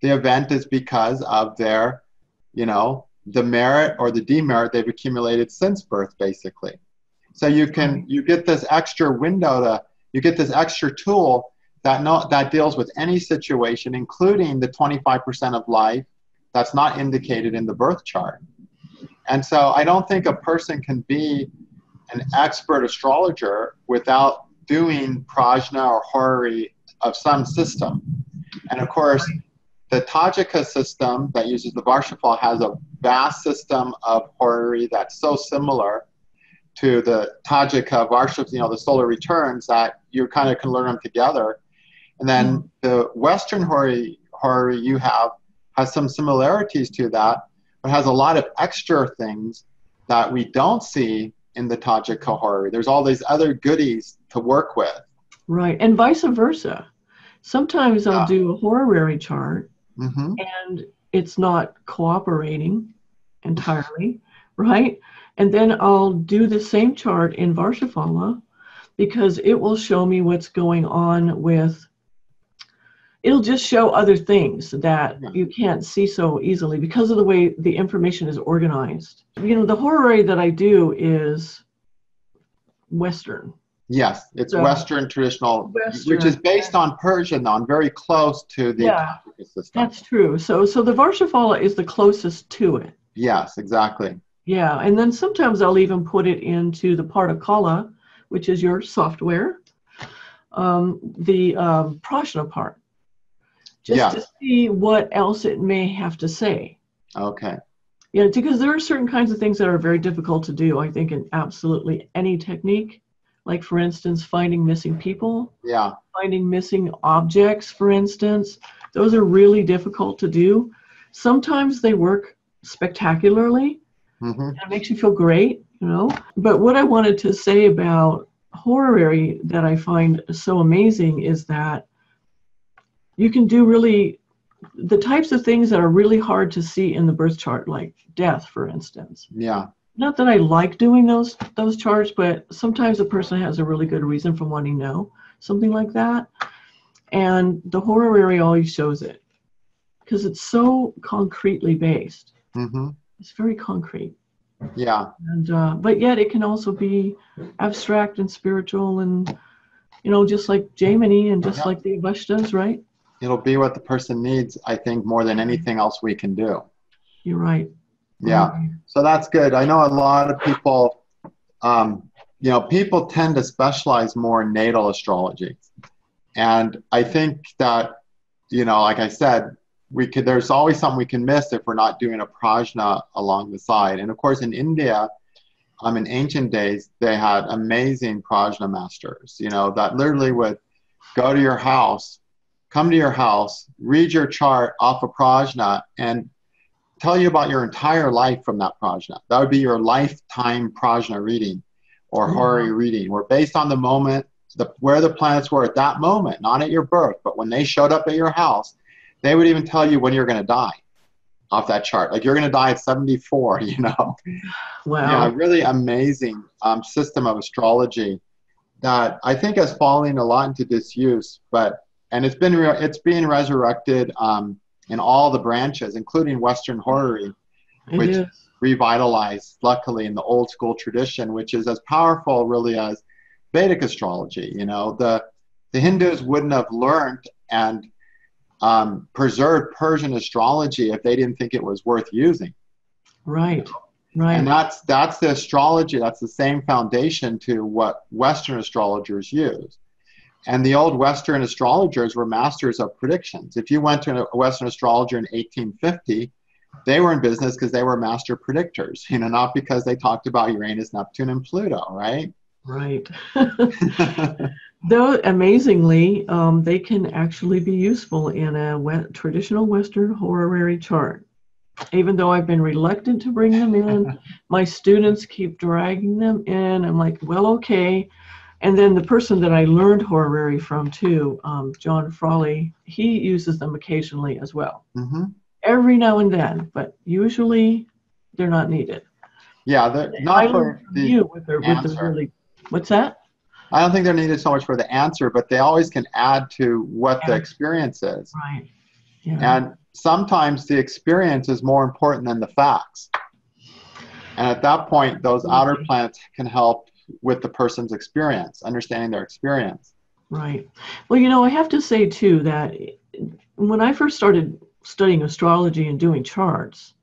the event is because of their, you know, the merit or the demerit they've accumulated since birth, basically. So you can you get this extra window to you get this extra tool that no, that deals with any situation, including the 25% of life that's not indicated in the birth chart. And so I don't think a person can be an expert astrologer without doing prashna or horary of some system. And of course, the Tajika system that uses the Varshafal has a vast system of horary that's so similar to the Tajik Tajika Varshav, you know, the solar returns that you kind of can learn them together. And then mm-hmm. the Western Horary, Horary you have has some similarities to that, but has a lot of extra things that we don't see in the Tajika Horary. There's all these other goodies to work with. Right, and vice versa. Sometimes I'll do a horary chart mm-hmm. and it's not cooperating entirely, right? And then I'll do the same chart in Varshafala because it will show me what's going on with it'll just show other things that you can't see so easily because of the way the information is organized. You know, the horary that I do is Western. Yes, it's So- Western traditional, which is based on Persian, though, and very close to the Yeah. System. That's true. So, so the Varshafala is the closest to it. Yes, exactly. Yeah, and then sometimes I'll even put it into the Partakala, which is your software, um, the um, Prashna part, just Yeah. to see what else it may have to say. Okay. Yeah, because there are certain kinds of things that are very difficult to do, I think, in absolutely any technique. Like, for instance, finding missing people, Yeah. finding missing objects, for instance. Those are really difficult to do. Sometimes they work spectacularly, hmm and it makes you feel great, you know. But what I wanted to say about horary that I find so amazing is that you can do really the types of things that are really hard to see in the birth chart, like death, for instance. Yeah. Not that I like doing those those charts, but sometimes a person has a really good reason for wanting to know something like that, and the horary always shows it because it's so concretely based. hmm It's very concrete Yeah. and uh, but yet it can also be abstract and spiritual and you know just like Jaimini and just Yeah. like the Avasthas, right? It'll be what the person needs, I think, more than anything else we can do. You're right. Yeah. So that's good. I know a lot of people, um, you know, people tend to specialize more in natal astrology. And I think that, you know, like I said, we could, there's always something we can miss if we're not doing a prashna along the side. And of course, in India, um, in ancient days, they had amazing prashna masters, you know, that literally would go to your house, come to your house, read your chart off a prashna, and tell you about your entire life from that prashna. That would be your lifetime prashna reading or Mhm. hori reading, where based on the moment, the, where the planets were at that moment, not at your birth, but when they showed up at your house, they would even tell you when you're going to die off that chart. Like you're going to die at 74, you know? Wow. Yeah, really amazing um, system of astrology that I think has fallen a lot into disuse, but and it's been re- it's being resurrected um, in all the branches, including Western horary, which- is. revitalized luckily in the old school tradition, which is as powerful really as Vedic astrology. You know, the the Hindus wouldn't have learned and um, preserved Persian astrology if they didn't think it was worth using. Right. Right. And that's that's the astrology. That's the same foundation to what Western astrologers use. And the old Western astrologers were masters of predictions. If you went to a Western astrologer in 1850, they were in business because they were master predictors. You know, not because they talked about Uranus, Neptune, and Pluto, right? right. Though amazingly, um, they can actually be useful in a we- traditional Western horary chart. Even though I've been reluctant to bring them in, my students keep dragging them in. I'm like, well, okay. And then the person that I learned horary from too, um, John Frawley, he uses them occasionally as well, hmm every now and then, but usually they're not needed. Yeah, they're not for the. you with the, with the really, what's that? I don't think they're needed so much for the answer, but they always can add to what the experience is. Right. Yeah. And sometimes the experience is more important than the facts. And at that point, those outer Mhm. planets can help with the person's experience, understanding their experience. Right. Well, you know, I have to say too that when I first started studying astrology and doing charts,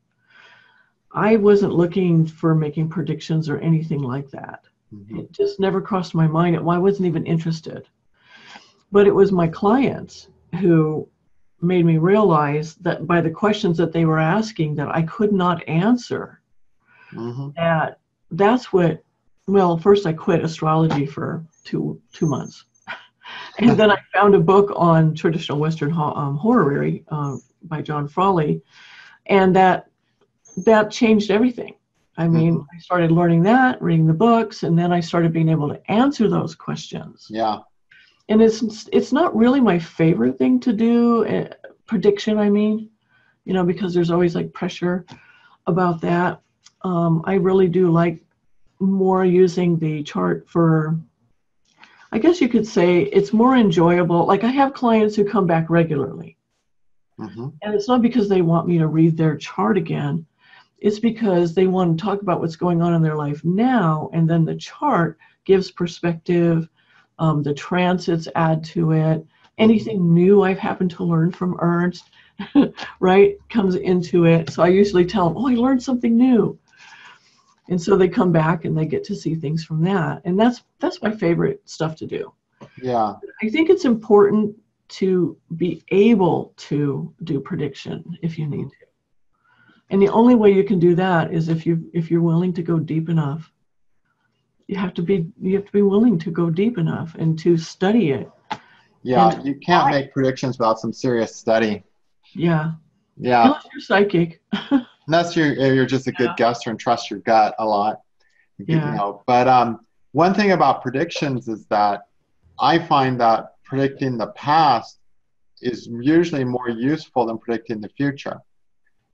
I wasn't looking for making predictions or anything like that. Mhm. It just never crossed my mind. I wasn't even interested. But it was my clients who made me realize that by the questions that they were asking that I could not answer, Mhm. that that's what well first i quit astrology for two two months and then i found a book on traditional western ho- um, horary uh, by john frawley and that that changed everything i mean i started learning that reading the books and then i started being able to answer those questions Yeah. and it's it's not really my favorite thing to do uh, prediction i mean you know because there's always like pressure about that um, i really do like more using the chart for I guess you could say it's more enjoyable. Like I have clients who come back regularly. hmm And it's not because they want me to read their chart again. It's because they want to talk about what's going on in their life now. And then the chart gives perspective. Um, the transits add to it. Anything new I've happened to learn from Ernst, right, comes into it. So I usually tell them, oh, I learned something new. And so they come back and they get to see things from that. And that's that's my favorite stuff to do. Yeah. I think it's important to be able to do prediction if you need to. And the only way you can do that is if you if you're willing to go deep enough. You have to be you have to be willing to go deep enough and to study it. Yeah. And You can't I- make predictions without some serious study. Yeah. Yeah. Unless you're psychic. Unless you're you're just a good Yeah. guesser and trust your gut a lot. You Yeah. know. But um, one thing about predictions is that I find that predicting the past is usually more useful than predicting the future.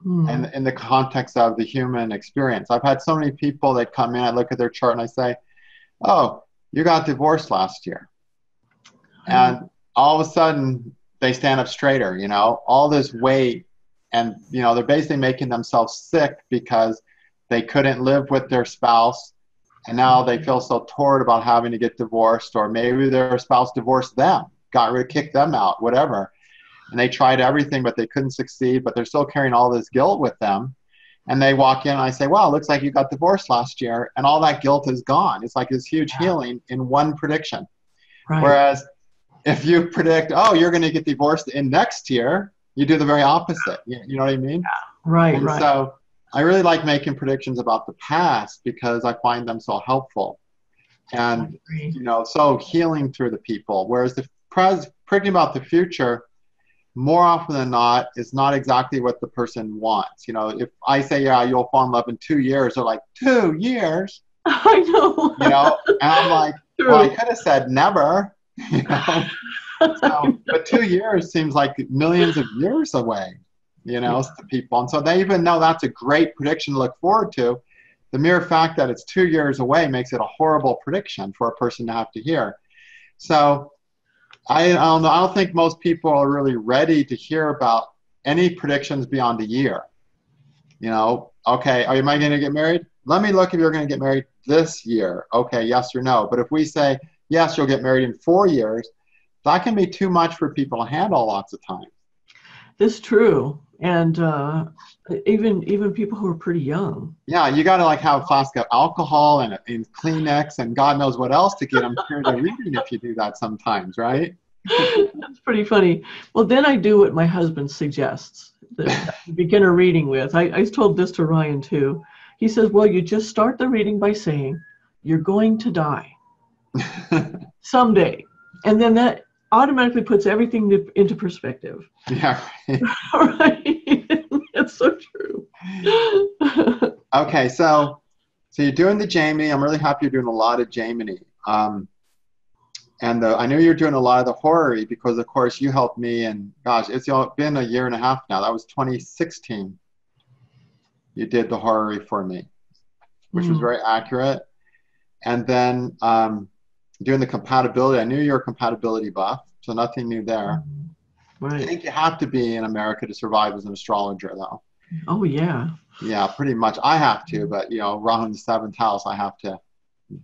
Hmm. and in the context of the human experience. I've had so many people that come in, I look at their chart and I say, Oh, you got divorced last year. And all of a sudden they stand up straighter, you know, all this weight and you know, they're basically making themselves sick because they couldn't live with their spouse and now they feel so torn about having to get divorced or maybe their spouse divorced them, got rid kicked them out, whatever and they tried everything but they couldn't succeed but they're still carrying all this guilt with them and they walk in and i say wow it looks like you got divorced last year and all that guilt is gone it's like this huge Yeah. healing in one prediction right. whereas if you predict oh you're going to get divorced in next year you do the very opposite you, you know what i mean Yeah. right, and right. so i really like making predictions about the past because i find them so helpful and you know, so healing through the people. Whereas the pres predicting about the future, more often than not, is not exactly what the person wants. You know, if I say, yeah, you'll fall in love in two years, they're like, two years, I know. you know, and I'm like, True. well, I could have said never, you know. So, but two years seems like millions of years away, you know, to people. And so they even know that's a great prediction to look forward to. The mere fact that it's two years away makes it a horrible prediction for a person to have to hear. So I, I don't know. I don't think most people are really ready to hear about any predictions beyond a year. You know, okay, are am I going to get married? Let me look if you're going to get married this year. Okay, yes or no. But if we say yes, you'll get married in four years, that can be too much for people to handle lots of times. This is true. And uh, even even people who are pretty young. Yeah, you got to like have a flask of alcohol and, and Kleenex and God knows what else to get them through the reading if you do that sometimes, right? That's pretty funny. Well, then I do what my husband suggests, the beginner reading with. I, I told this to Ryan too. He says, Well, you just start the reading by saying, You're going to die someday. And then that automatically puts everything to- into perspective. yeah. right. right? That's so true. Okay, so so you're doing the Jaimini. I'm really happy you're doing a lot of Jaimini. Um, and the, I know you're doing a lot of the horary because, of course, you helped me. And gosh, it's been a year and a half now. That was 2016. You did the horary for me, which was Mm. very accurate. And then um, doing the compatibility. I knew you were a compatibility buff, so nothing new there. I think you have to be in America to survive as an astrologer, though. Oh, yeah. Yeah, pretty much. I have to, but you know, Rahu in the seventh house, I have to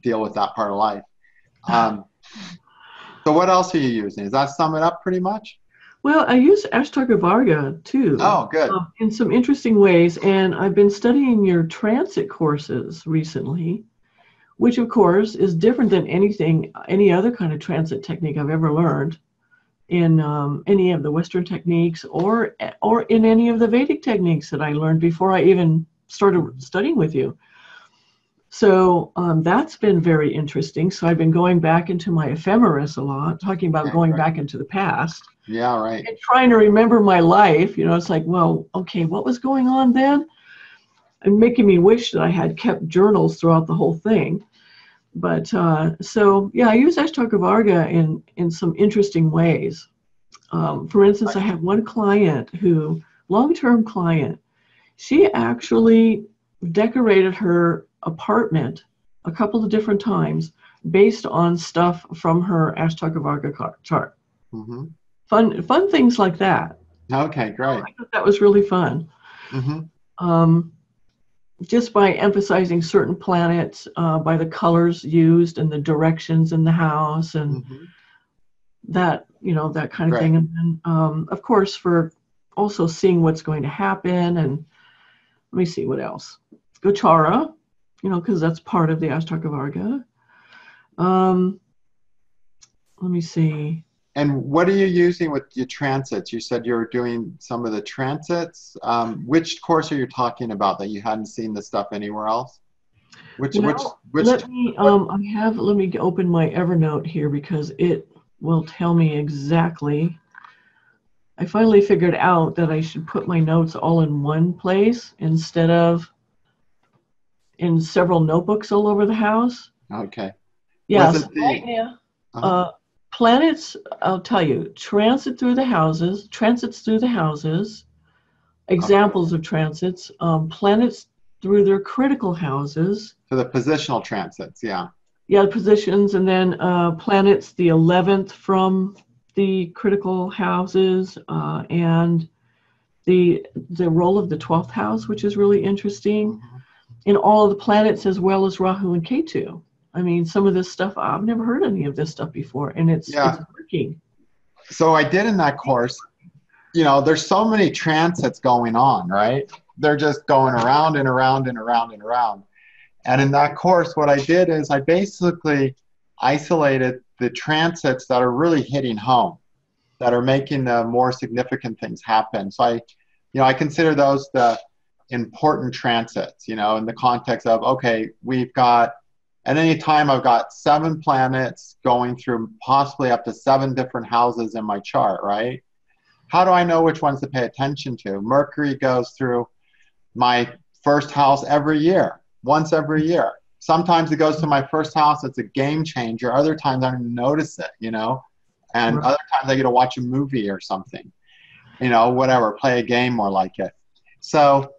deal with that part of life. Um, so, what else are you using? Does that sum it up pretty much? Well, I use Ashtakavarga too. Oh, good. uh, in some interesting ways. And I've been studying your transit courses recently, which of course is different than anything, any other kind of transit technique I've ever learned in um, any of the Western techniques or or in any of the Vedic techniques that I learned before I even started studying with you. So um, that's been very interesting. So I've been going back into my ephemeris a lot, talking about Okay, going right. back into the past Yeah, right. and trying to remember my life, you know, it's like, well, okay, what was going on then? And making me wish that I had kept journals throughout the whole thing. But uh, so, yeah, I use Ashtakavarga in, in some interesting ways. Um, for instance, I have one client who, long term client, she actually decorated her apartment a couple of different times based on stuff from her Ashtakavarga chart. hmm Fun, fun things like that. Okay, great. I thought that was really fun. hmm Um, just by emphasizing certain planets, uh, by the colors used and the directions in the house, and hmm that you know that kind of Right. thing. And then, um, of course, for also seeing what's going to happen. And let me see what else. Gochara, you know, because that's part of the Ashtakavarga. Um, let me see. And what are you using with your transits? You said you were doing some of the transits. Um, which course are you talking about that you hadn't seen the stuff anywhere else? Which which Well, which? let me um i have let me open my evernote here because it will tell me exactly i finally figured out that i should put my notes all in one place instead of in several notebooks all over the house Okay. yes the- right now Uh-huh. uh planets i'll tell you transit through the houses transits through the houses examples of transits um, planets through their critical houses For the positional transits, yeah. yeah positions and then uh, planets the 11th from the critical houses uh, and the the role of the 12th house which is really interesting Mhm. in all of the planets as well as rahu and ketu i mean some of this stuff i've never heard any of this stuff before and it's, Yeah. it's working So I did in that course. You know, there's so many transits going on, right? They're just going around and around and around and around. And in that course, what I did is I basically isolated the transits that are really hitting home, that are making the more significant things happen. So I, you know, I consider those the important transits, you know, in the context of, okay, we've got, at any time, I've got seven planets going through possibly up to seven different houses in my chart, right? How do I know which ones to pay attention to? Mercury goes through my first house every year, once every year. Sometimes it goes to my first house, it's a game changer. Other times I don't notice it, you know? And other times I get to watch a movie or something, you know, whatever, play a game more like it. So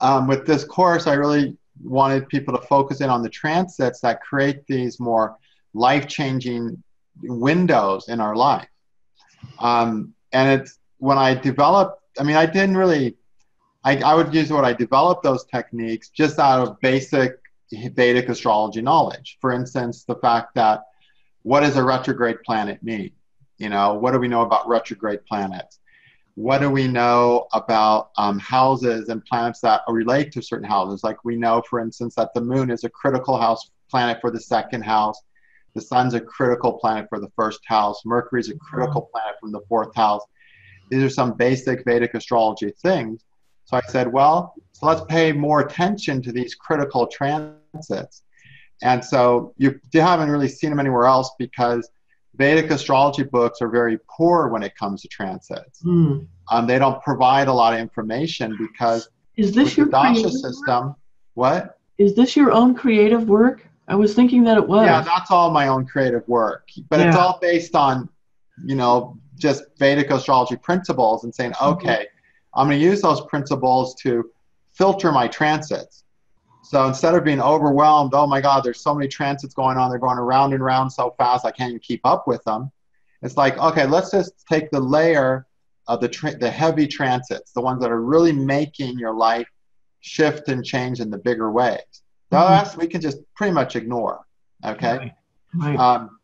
um, with this course, I really wanted people to focus in on the transits that create these more life changing windows in our life. Um, and it's when I developed, I mean, I didn't really, I, I would use what I developed those techniques just out of basic Vedic astrology knowledge. For instance, the fact that what does a retrograde planet mean? You know, what do we know about retrograde planets? What do we know about um, houses and planets that relate to certain houses? Like we know, for instance, that the moon is a critical house planet for the second house. The sun's a critical planet for the first house. Mercury is a critical planet from the fourth house. These are some basic Vedic astrology things. So I said, well, so let's pay more attention to these critical transits. And so you haven't really seen them anywhere else because Vedic astrology books are very poor when it comes to transits. Hmm. Um, they don't provide a lot of information because is this your the dasha creative work? system, what? is this your own creative work i was thinking that it was Yeah, that's all my own creative work, but it's all based on, you know, just Vedic astrology principles and saying, Mhm. okay, I'm going to use those principles to filter my transits. So instead of being overwhelmed, oh my God, there's so many transits going on, they're going around and around so fast, I can't even keep up with them. It's like, okay, let's just take the layer of the tra- the heavy transits, the ones that are really making your life shift and change in the bigger ways. The Mhm. rest we can just pretty much ignore. Okay right, right. um,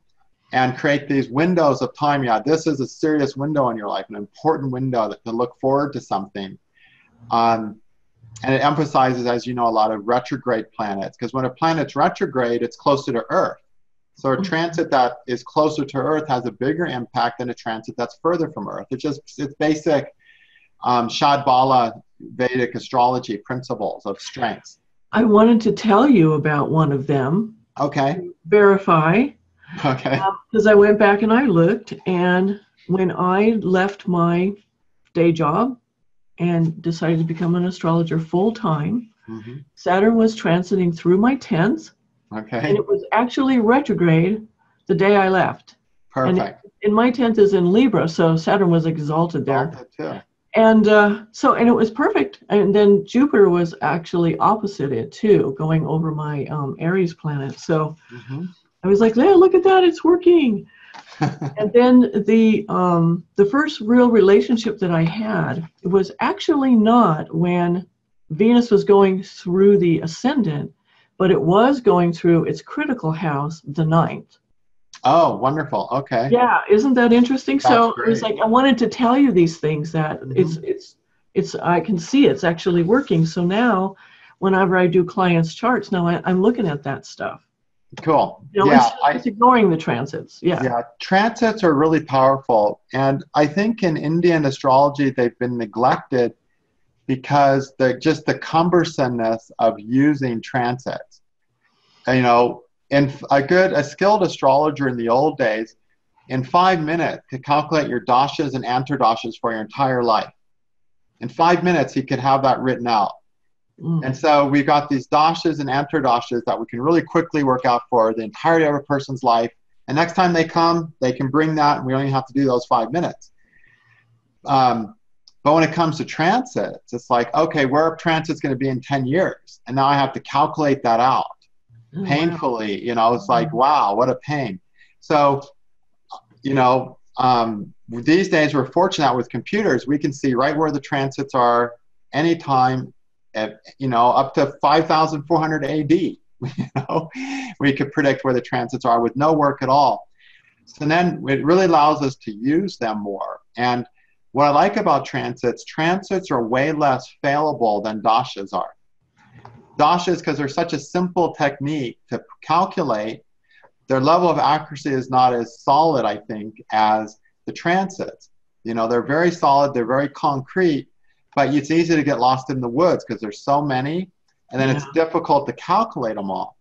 and create these windows of time. Yeah, this is a serious window in your life, an important window that to look forward to something. Um, and it emphasizes, as you know, a lot of retrograde planets because when a planet's retrograde, it's closer to Earth. So a Mhm. transit that is closer to Earth has a bigger impact than a transit that's further from Earth. It's just it's basic um, Shadbala Vedic astrology principles of strengths. I wanted to tell you about one of them, Okay. verify, Okay. because I went back and I looked, and when I left my day job and decided to become an astrologer full time, hmm Saturn was transiting through my 10th, and it was actually retrograde the day I left. Perfect. And my 10th is in Libra, so Saturn was exalted there. And uh, so, and it was perfect. And then Jupiter was actually opposite it too, going over my um, Aries planet. So mm-hmm. I was like, yeah, look at that, it's working. and then the um, the first real relationship that I had was actually not when Venus was going through the ascendant, but it was going through its critical house, the ninth. Oh, wonderful. Okay. Yeah, isn't that interesting? That's so great. it was like I wanted to tell you these things that mm-hmm. it's it's it's I can see it's actually working. So now, whenever I do clients' charts, now I, am looking at that stuff. Cool. You know, yeah, it's, it's ignoring the transits. Yeah. Yeah, transits are really powerful, and I think in Indian astrology they've been neglected because the just the cumbersomeness of using transits. You know, and a good, a skilled astrologer in the old days, in five minutes, could calculate your dashas and antardashas for your entire life. In five minutes, he could have that written out. Mm. And so we've got these dashas and antardashas that we can really quickly work out for the entirety of a person's life. And next time they come, they can bring that, and we only have to do those five minutes. Um, but when it comes to transits, it's like, okay, where are transits going to be in 10 years? And now I have to calculate that out. Oh, painfully. You know, it's like, wow, what a pain. So, you know, um, these days we're fortunate with computers. We can see right where the transits are anytime, at, you know, up to 5,400 AD. You know, we could predict where the transits are with no work at all. So then it really allows us to use them more. And what I like about transits, transits are way less failable than dashas are dashas, because they're such a simple technique to calculate, their level of accuracy is not as solid, I think, as the transits. You know, they're very solid, they're very concrete, but it's easy to get lost in the woods because there's so many, and then yeah. it's difficult to calculate them all.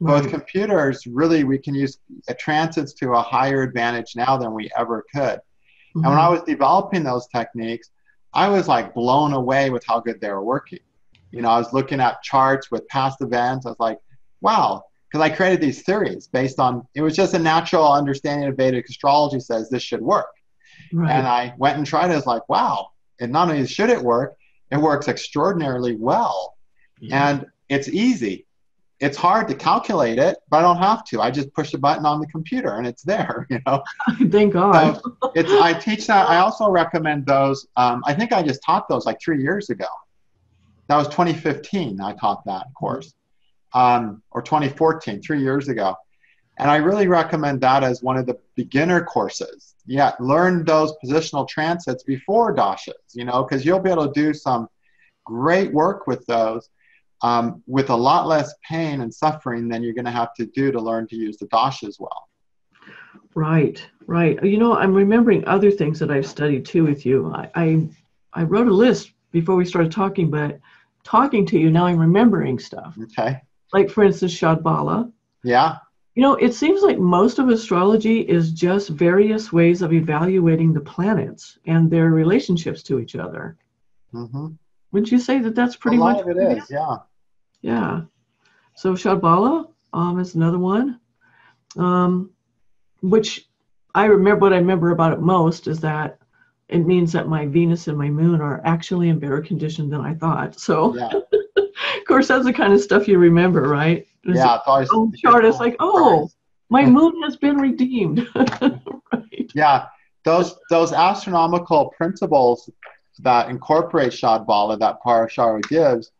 Right. But with computers, really, we can use transits to a higher advantage now than we ever could. Mm-hmm. And when I mm-hmm. was developing those techniques, I was like blown away with how good they were working. You know, I was looking at charts with past events. I was like, wow, because I created these theories based on it was just a natural understanding of Vedic astrology says this should work. Right. And I went and tried it. I was like, wow, and not only should it work, it works extraordinarily well. Yeah. And it's easy. It's hard to calculate it, but I don't have to. I just push a button on the computer and it's there, you know. Thank God. So it's I teach that. I also recommend those. Um, I think I just taught those like three years ago. That was 2015. I taught that course, um, or 2014, three years ago. And I really recommend that as one of the beginner courses. Yeah, learn those positional transits before dashas, you know, because you'll be able to do some great work with those um, with a lot less pain and suffering than you're going to have to do to learn to use the dashas well. Right, right. You know, I'm remembering other things that I've studied too with you. I, I, I wrote a list before we started talking, but talking to you, now I'm remembering stuff. Okay. Like, for instance, Shadbala. Yeah. You know, it seems like most of astrology is just various ways of evaluating the planets and their relationships to each other. Mm-hmm. Wouldn't you say that that's pretty a lot much? of it is, yeah. Yeah. So Shadbala um, is another one, um, which I remember. What I remember about it most is that it means that my Venus and my Moon are actually in better condition than I thought. So, yeah. of course, that's the kind of stuff you remember, right? Yeah, it's always oh, chart. It's like, oh, my Moon has been redeemed. right. Yeah, those those astronomical principles that incorporate Shadbala that Parashara gives.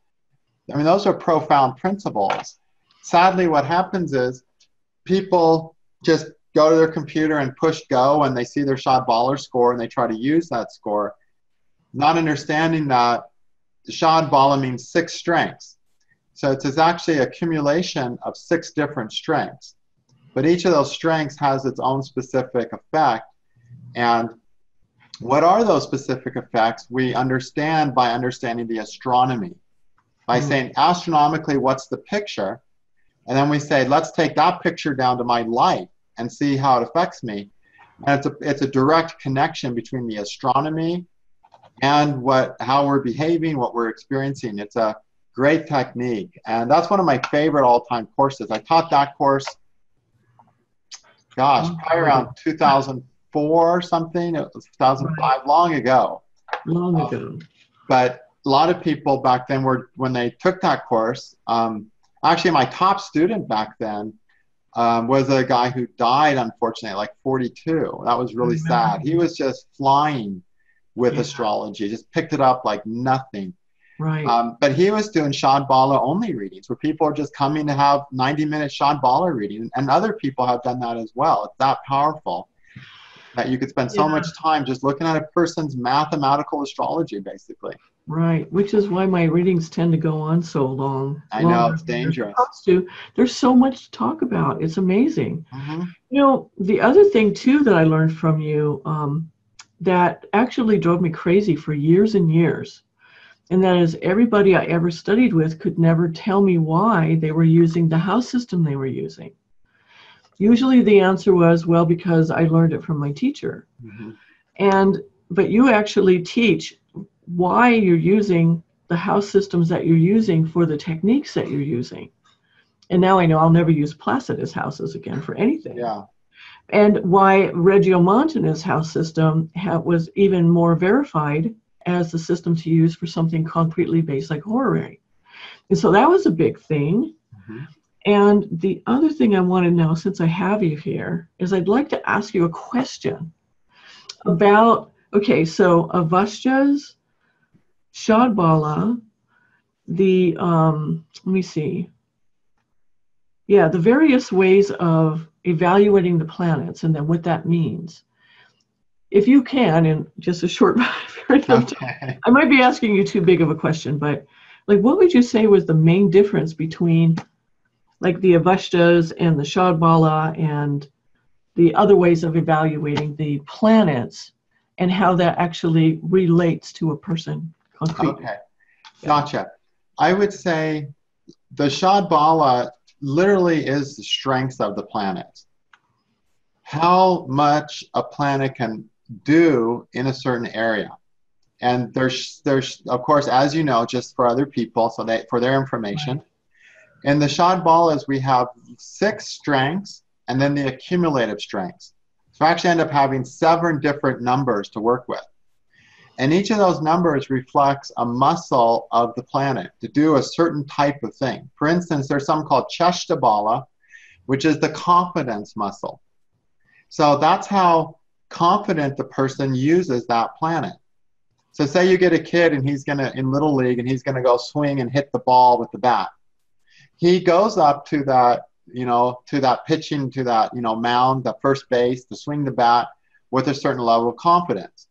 I mean, those are profound principles. Sadly, what happens is people just go to their computer and push go and they see their Shadbala score and they try to use that score, not understanding that Shadbala means six strengths. So it's actually accumulation of six different strengths. But each of those strengths has its own specific effect. And what are those specific effects? We understand by understanding the astronomy. By mm. saying astronomically, what's the picture? And then we say, let's take that picture down to my life and see how it affects me. And it's a, it's a direct connection between the astronomy and what how we're behaving, what we're experiencing. It's a great technique. And that's one of my favorite all-time courses. I taught that course, gosh, probably around 2004 or something. It was 2005, long ago. long ago. But a lot of people back then were when they took that course. Um, actually, my top student back then um, was a guy who died, unfortunately, like 42. That was really sad. He was just flying with yeah. astrology, just picked it up like nothing. Right. Um, but he was doing Shad Bala only readings where people are just coming to have 90 minute Shad Bala reading. And other people have done that as well. It's that powerful that you could spend so yeah. much time just looking at a person's mathematical astrology, basically. Right, which is why my readings tend to go on so long. I know it's dangerous. To. There's so much to talk about. It's amazing. Mm-hmm. You know, the other thing too that I learned from you um, that actually drove me crazy for years and years and that is everybody I ever studied with could never tell me why they were using the house system they were using. Usually the answer was, well, because I learned it from my teacher. Mm-hmm. And but you actually teach why you're using the house systems that you're using for the techniques that you're using. And now I know I'll never use Placidus houses again for anything. Yeah. And why Regiomontanus house system ha- was even more verified as the system to use for something concretely based like horary. And so that was a big thing. Mm-hmm. And the other thing I want to know, since I have you here, is I'd like to ask you a question about okay, so Avasthas, Shadbala, the um, let me see. Yeah, the various ways of evaluating the planets and then what that means if you can, in just a short period of time, I might be asking you too big of a question, but like, what would you say was the main difference between like the Avasthas and the Shadbala and the other ways of evaluating the planets and how that actually relates to a person concretely? Okay, gotcha. I would say the Shadbala literally is the strength of the planet. How much a planet can do in a certain area. And there's, there's of course, as you know, just for other people, so they for their information. In the Shadbalas we have six strengths and then the accumulative strengths. So I actually end up having seven different numbers to work with. And each of those numbers reflects a muscle of the planet to do a certain type of thing. For instance, there's something called Cheshtabala, which is the confidence muscle. So that's how confident the person uses that planet. So say you get a kid and he's gonna in little league and he's gonna go swing and hit the ball with the bat. He goes up to that, you know, to that pitching to that, you know, mound, the first base, to swing the bat with a certain level of confidence.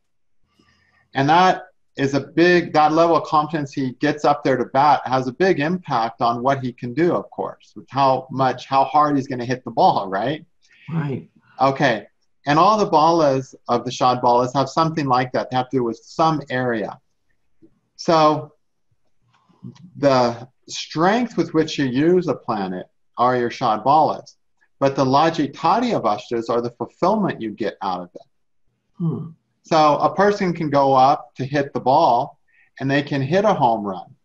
And that is a big that level of confidence he gets up there to bat has a big impact on what he can do, of course, with how much how hard he's going to hit the ball, right? Right. Okay. And all the balas of the shad balas have something like that. They have to do with some area. So the strength with which you use a planet are your shad balas. But the lajjitadi avasthas are the fulfillment you get out of it. Hmm. So a person can go up to hit the ball and they can hit a home run.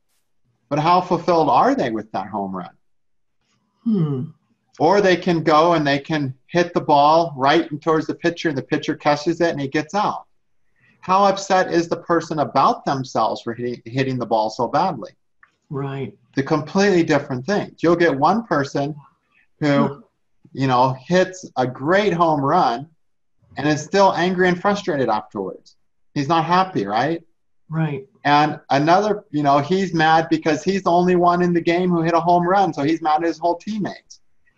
But how fulfilled are they with that home run? Hmm. Or they can go and they can hit the ball right and towards the pitcher and the pitcher catches it and he gets out. How upset is the person about themselves for hitting, hitting the ball so badly? Right. The completely different things. You'll get one person who, you know, hits a great home run and is still angry and frustrated afterwards. He's not happy, right? Right. And another, you know, he's mad because he's the only one in the game who hit a home run, so he's mad at his whole teammates.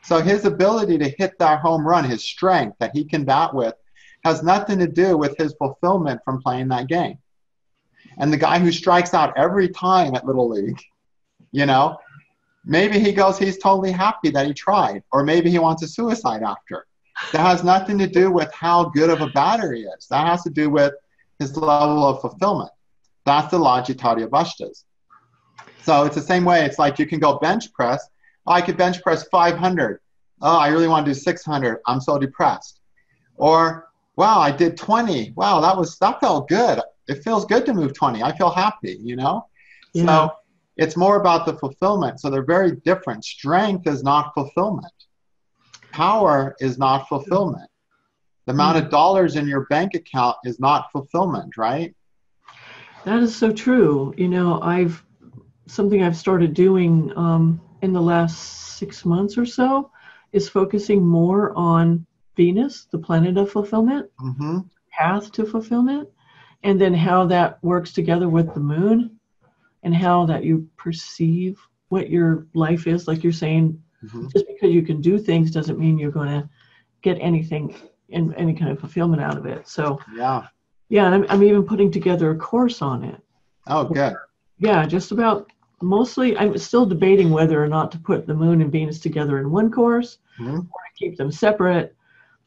So his ability to hit that home run, his strength that he can bat with, has nothing to do with his fulfillment from playing that game. And the guy who strikes out every time at Little League, you know, maybe he goes, he's totally happy that he tried, or maybe he wants a suicide after. That has nothing to do with how good of a batter he is. That has to do with his level of fulfillment. That's the Lajjitadi Avasthas. So it's the same way. It's like you can go bench press I could bench press 500. Oh, I really want to do 600. I'm so depressed. Or, wow, I did 20. Wow, that was that felt good. It feels good to move 20. I feel happy, you know? Yeah. So it's more about the fulfillment. So they're very different. Strength is not fulfillment. Power is not fulfillment. The amount of dollars in your bank account is not fulfillment, right? That is so true. You know, I've something I've started doing um, in the last six months or so is focusing more on Venus, the planet of fulfillment, Mm-hmm. path to fulfillment, and then how that works together with the moon and how that you perceive what your life is. Like you're saying, Mm-hmm. just because you can do things doesn't mean you're going to get anything in any kind of fulfillment out of it. So, Yeah. yeah, and I'm, I'm even putting together a course on it. Oh, good. Yeah, just about mostly. I'm still debating whether or not to put the moon and Venus together in one course Mhm. or to keep them separate,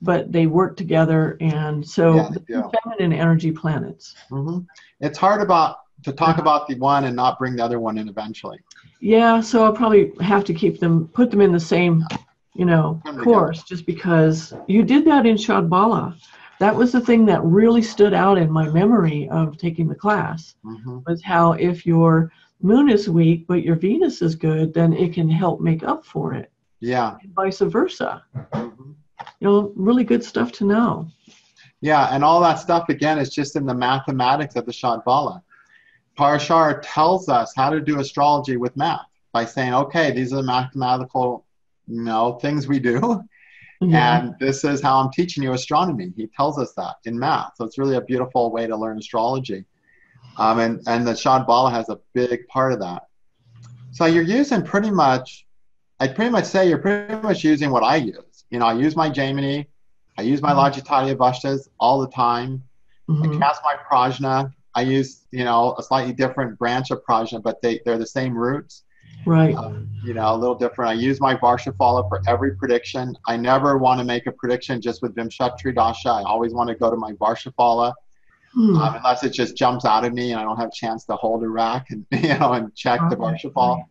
but they work together. And so, Yeah, the they do. two feminine energy planets. hmm It's hard about to talk about the one and not bring the other one in eventually. Yeah, so I'll probably have to keep them, put them in the same, you know, course, just because you did that in Shadbala. That was the thing that really stood out in my memory of taking the class hmm was how if your moon is weak but your Venus is good, then it can help make up for it, Yeah. and vice versa. Mhm. You know, really good stuff to know. Yeah, and all that stuff again is just in the mathematics of the Shadbala. Parashar tells us how to do astrology with math by saying, okay, these are the mathematical, you know, things we do, Yeah. and this is how I'm teaching you astronomy. He tells us that in math, so it's really a beautiful way to learn astrology. Um, and and the Shadbala has a big part of that. So you're using pretty much, I'd pretty much say you're pretty much using what I use. You know, I use my Jaimini, I use my Lajjitadi Avasthas all the time. I Mhm. cast my Prashna. I use, you know, a slightly different branch of Prashna, but they, they're the same roots, Right. um, you know, a little different. I use my Varsha Varshafala for every prediction. I never want to make a prediction just with Vimshottari Dasha. I always want to go to my Varsha Varshafala, Hmm. um, unless it just jumps out of me and I don't have a chance to hold a rack and, you know, and check the Right, Varshafala.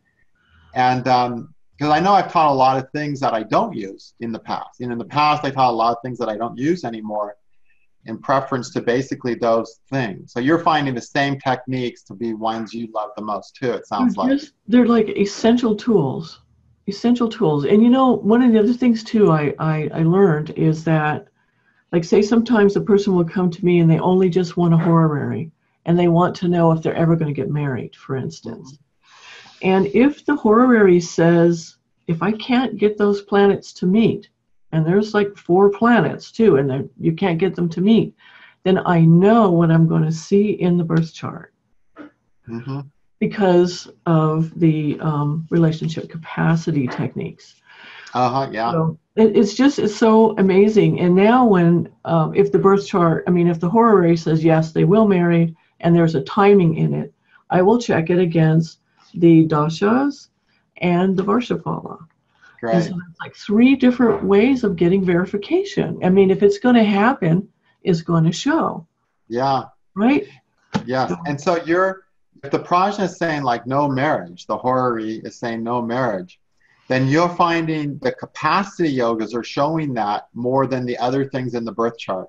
And because I know I've taught a lot of things that I don't use in the past. You know, in the past, I taught a lot of things that I don't use anymore in preference to basically those things. So you're finding the same techniques to be ones you love the most too, it sounds they're like. they're like essential tools essential tools and you know one of the other things too I, I i learned is that like say sometimes a person will come to me and they only just want a horary and they want to know if they're ever going to get married for instance. And if the horary says if i can't get those planets to meet and there's like four planets too and you can't get them to meet then i know what i'm going to see in the birth chart. Hmm because of the um, relationship capacity techniques. Uh-huh, yeah. So it, it's just it's so amazing. And now when um, if the birth chart, I mean, if the horary says yes, they will marry, and there's a timing in it, I will check it against the dashas and the varshafala. Great. so it's like three different ways of getting verification. I mean, if it's going to happen, it's going to show, Yeah, right? yes. And so you're if the prashna is saying like no marriage, the horary is saying no marriage, then you're finding the capacity yogas are showing that more than the other things in the birth chart.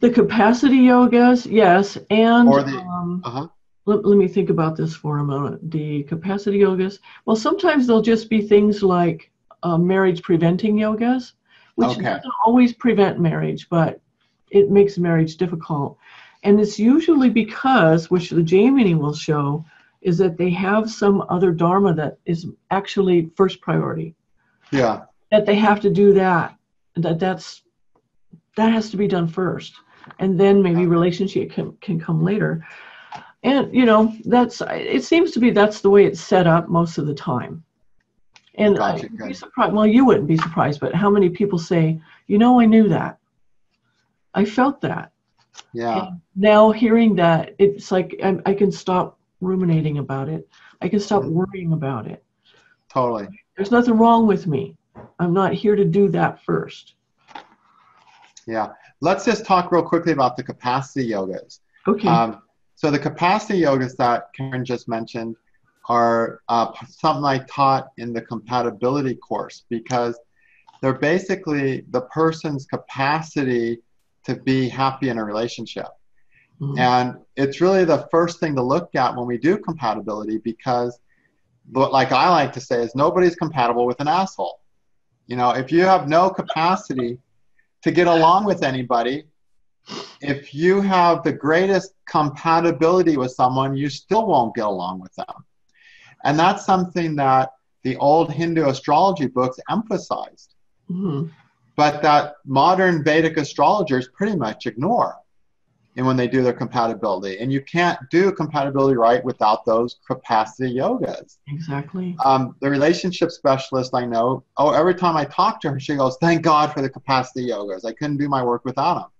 The capacity yogas, yes, and Or the- um, Uh-huh. let, let me think about this for a moment. The capacity yogas, well, sometimes they'll just be things like uh, marriage preventing yogas, which Okay. doesn't always prevent marriage, but it makes marriage difficult. And it's usually because, which the Jaimini will show, is that they have some other dharma that is actually first priority. Yeah. That they have to do that. That that's that has to be done first, and then maybe relationship can can come later. And you know that's it seems to be that's the way it's set up most of the time. And Gotcha, I'd be surprised. Well, you wouldn't be surprised, but how many people say, you know, I knew that. I felt that. Yeah. Now hearing that, it's like I, I can stop ruminating about it. I can stop worrying about it. Totally. There's nothing wrong with me. I'm not here to do that first. Yeah. Let's just talk real quickly about the capacity yogas. Okay. Um, so the capacity yogas that Karen just mentioned are uh, something I taught in the compatibility course because they're basically the person's capacity to be happy in a relationship. Mhm. And it's really the first thing to look at when we do compatibility because what like I like to say is nobody's compatible with an asshole. You know, if you have no capacity to get along with anybody, if you have the greatest compatibility with someone, you still won't get along with them. And that's something that the old Hindu astrology books emphasized, Mhm. but that modern Vedic astrologers pretty much ignore and when they do their compatibility. And you can't do compatibility right without those capacity yogas. Exactly. Um, the relationship specialist I know, oh, every time I talk to her, she goes, Thank God for the capacity yogas. I couldn't do my work without them.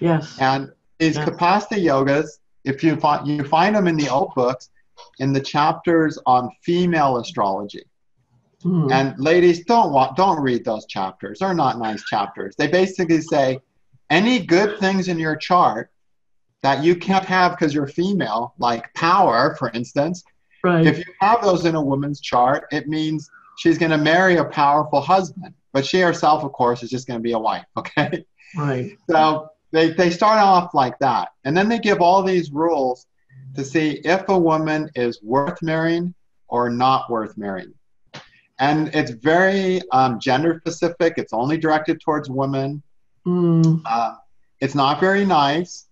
Yes. And these Yeah. capacity yogas, if you find you find them in the old books, in the chapters on female astrology. Mhm. And ladies, don't want, don't read those chapters. They're not nice chapters. They basically say any good things in your chart that you can't have because you're female, like power, for instance. right. If you have those in a woman's chart, it means she's going to marry a powerful husband. But she herself, of course, is just going to be a wife. Okay. right. So they, they start off like that. And then they give all these rules to see if a woman is worth marrying or not worth marrying. And it's very um, gender specific, it's only directed towards women. Mm, Uh, it's not very nice.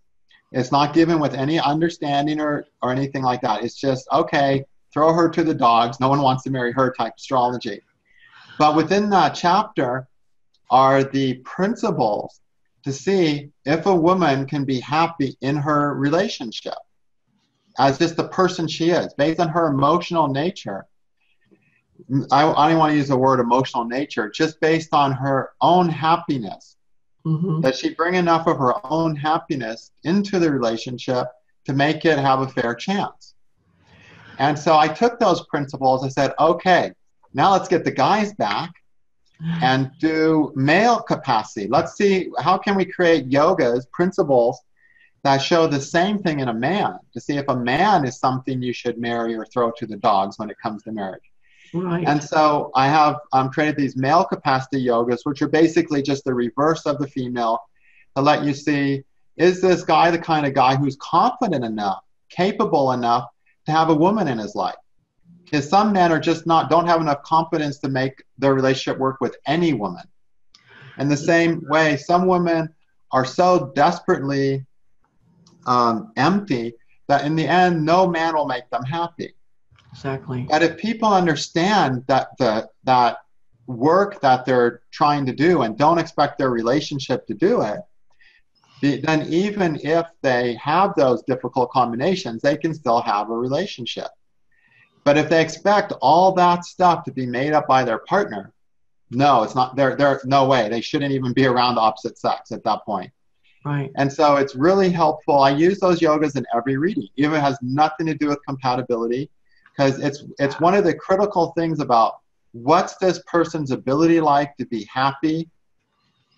It's not given with any understanding or, or anything like that. It's just, okay, throw her to the dogs. No one wants to marry her type astrology. But within that chapter are the principles to see if a woman can be happy in her relationship as just the person she is, based on her emotional nature. I, I don't want to use the word emotional nature, just based on her own happiness mhm. that she bring enough of her own happiness into the relationship to make it have a fair chance. And so I took those principles. I said, okay, now let's get the guys back and do male capacity. Let's see how can we create yogas principles that show the same thing in a man to see if a man is something you should marry or throw to the dogs when it comes to marriage. Right. And so I have um, created these male capacity yogas, which are basically just the reverse of the female, to let you see is this guy the kind of guy who's confident enough, capable enough to have a woman in his life? Because some men are just not don't have enough confidence to make their relationship work with any woman. In the same way, some women are so desperately um, empty that in the end, no man will make them happy. Exactly. But if people understand that the that work that they're trying to do and don't expect their relationship to do it, then even if they have those difficult combinations, they can still have a relationship. But if they expect all that stuff to be made up by their partner, no, it's not. There, there, no way. They shouldn't even be around the opposite sex at that point. Right. And so it's really helpful. I use those yogas in every reading, even if it has nothing to do with compatibility, because it's it's one of the critical things about what's this person's ability like to be happy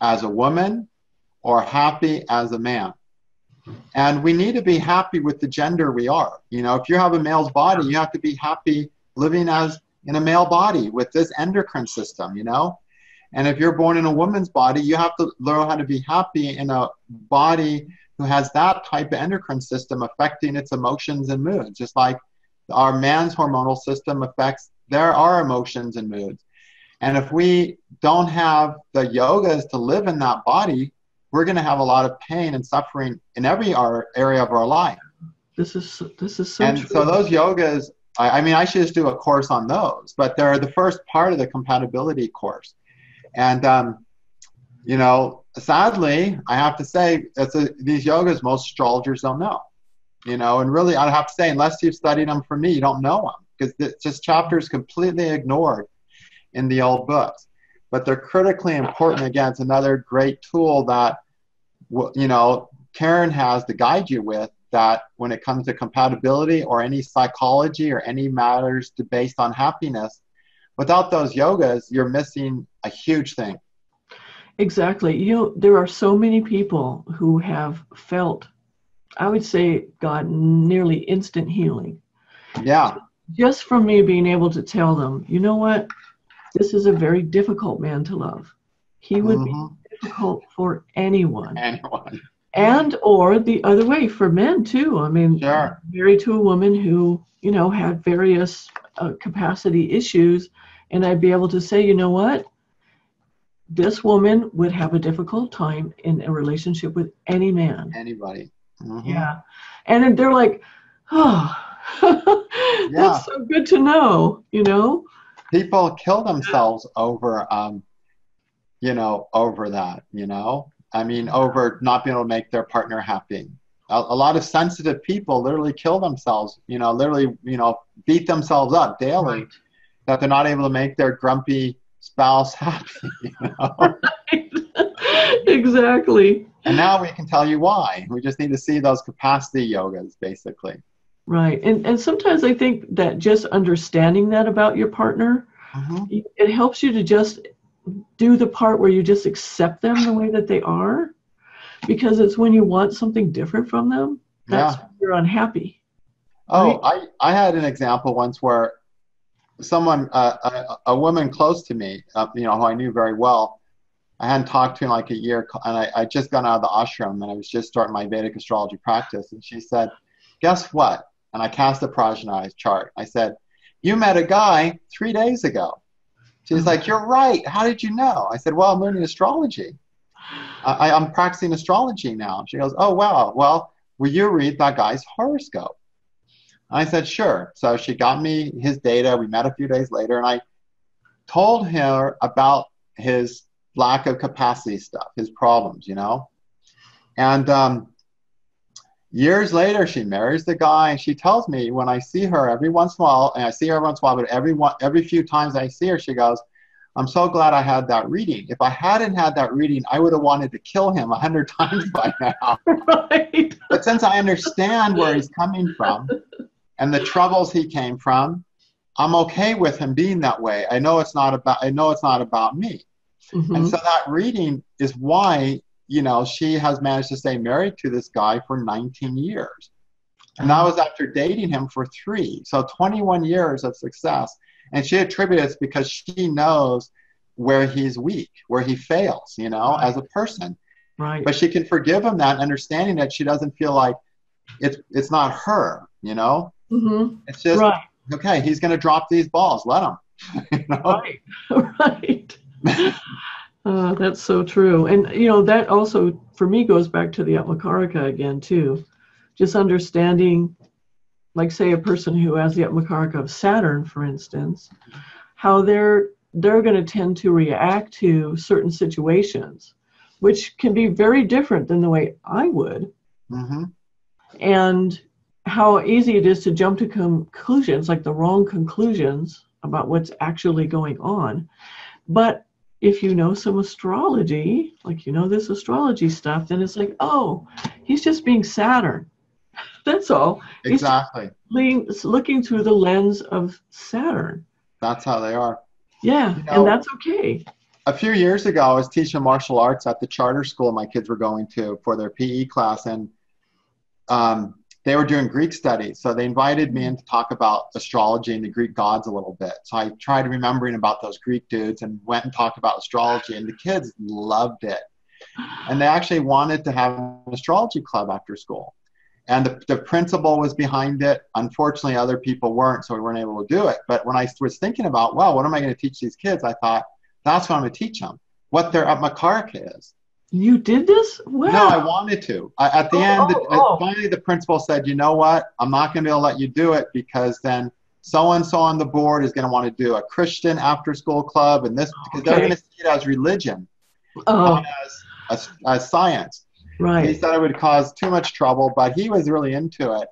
as a woman or happy as a man. And we need to be happy with the gender we are. You know, if you have a male's body, you have to be happy living as in a male body with this endocrine system, you know? And if you're born in a woman's body, you have to learn how to be happy in a body who has that type of endocrine system affecting its emotions and moods, just like our man's hormonal system affects there are emotions and moods. And if we don't have the yogas to live in that body, we're going to have a lot of pain and suffering in every our, area of our life. This is this is so and true. so those yogas, I, I mean, I should just do a course on those, but they're the first part of the compatibility course. And, um, you know, sadly, I have to say, it's a, these yogas most astrologers don't know. You know, and really, I have to say, unless you've studied them for me, you don't know them because it's just chapters completely ignored in the old books. But they're critically important. Again, it's another great tool that, you know, Karen has to guide you with that when it comes to compatibility or any psychology or any matters to, based on happiness, without those yogas, you're missing a huge thing. Exactly. You know, there are so many people who have felt, I would say, God, nearly instant healing Yeah, just from me being able to tell them, you know what, this is a very difficult man to love. He would Mhm. be difficult for anyone, anyone. and or the other way for men too. I mean, Sure. married to a woman who you know had various uh, capacity issues, and I'd be able to say, you know what, this woman would have a difficult time in a relationship with any man. Anybody. Mhm. Yeah. And then they're like, oh, Yeah. that's so good to know, you know? People kill themselves over, um, you know, over that, you know? I mean, over not being able to make their partner happy. A, a lot of sensitive people literally kill themselves, you know, literally, you know, beat themselves up daily Right. that they're not able to make their grumpy spouse happy, you know? exactly. and now we can tell you why. We just need to see those capacity yogas, basically. Right. And and sometimes I think that just understanding that about your partner, Mhm. it helps you to just do the part where you just accept them the way that they are. Because it's when you want something different from them, that's Yeah. when you're unhappy. Oh, I, I had an example once where someone, uh, a, a woman close to me, uh, you know, who I knew very well, I hadn't talked to in like a year, and I, I just got out of the ashram and I was just starting my Vedic astrology practice. And she said, Guess what? And I cast a Prashna chart. I said, You met a guy three days ago. She's like, You're right. How did you know? I said, Well, I'm learning astrology. I, I'm practicing astrology now. She goes, Oh, wow. Well, will you read that guy's horoscope? I said, sure. So she got me his data. We met a few days later, and I told her about his lack of capacity stuff, his problems, you know. And um, years later, she marries the guy, and she tells me when I see her every once in a while, and I see her every once in a while, but every one, every few times I see her, she goes, "I'm so glad I had that reading. If I hadn't had that reading, I would have wanted to kill him a hundred times by now." right. But since I understand where he's coming from and the troubles he came from, I'm okay with him being that way. I know it's not about I know it's not about me. Mhm. And so that reading is why, you know, she has managed to stay married to this guy for 19 years. And that was after dating him for 3. So 21 years of success. And she attributes it because she knows where he's weak, where he fails, you know, Right. as a person right. but she can forgive him that understanding that she doesn't feel like it's it's not her you know Mhm. it's just Right. okay he's going to drop these balls let him you know Right. right. Uh, that's so true. And, you know, that also, for me, goes back to the Atmakaraka again, too. Just understanding, like, say, a person who has the Atmakaraka of Saturn, for instance, how they're they're going to tend to react to certain situations, which can be very different than the way I would. hmm and how easy it is to jump to conclusions, like the wrong conclusions about what's actually going on. But if you know some astrology, like you know this astrology stuff, then it's like, oh, he's just being Saturn. That's all. Exactly looking, looking through the lens of Saturn. that's how they are Yeah, You know- and that's okay. a few years ago i was teaching martial arts at the charter school my kids were going to for their pe class and um, they were doing greek studies so they invited me in to talk about astrology and the greek gods a little bit. So i tried remembering about those greek dudes and went and talked about astrology and the kids loved it. And they actually wanted to have an astrology club after school. And the, the principal was behind it. Unfortunately other people weren't so we weren't able to do it. But when i was thinking about well what am i going to teach these kids? I thought that's what i'm going to teach them what their makaraka is You did this? Wow. no i wanted to I, at the Oh, end oh, oh. finally the principal said you know what i'm not going to be able to let you do it because then so and so on the board is going to want to do a christian after school club and this because they're going to see it as religion oh, not as, as, as science he right. said it would cause too much trouble, but he was really into it.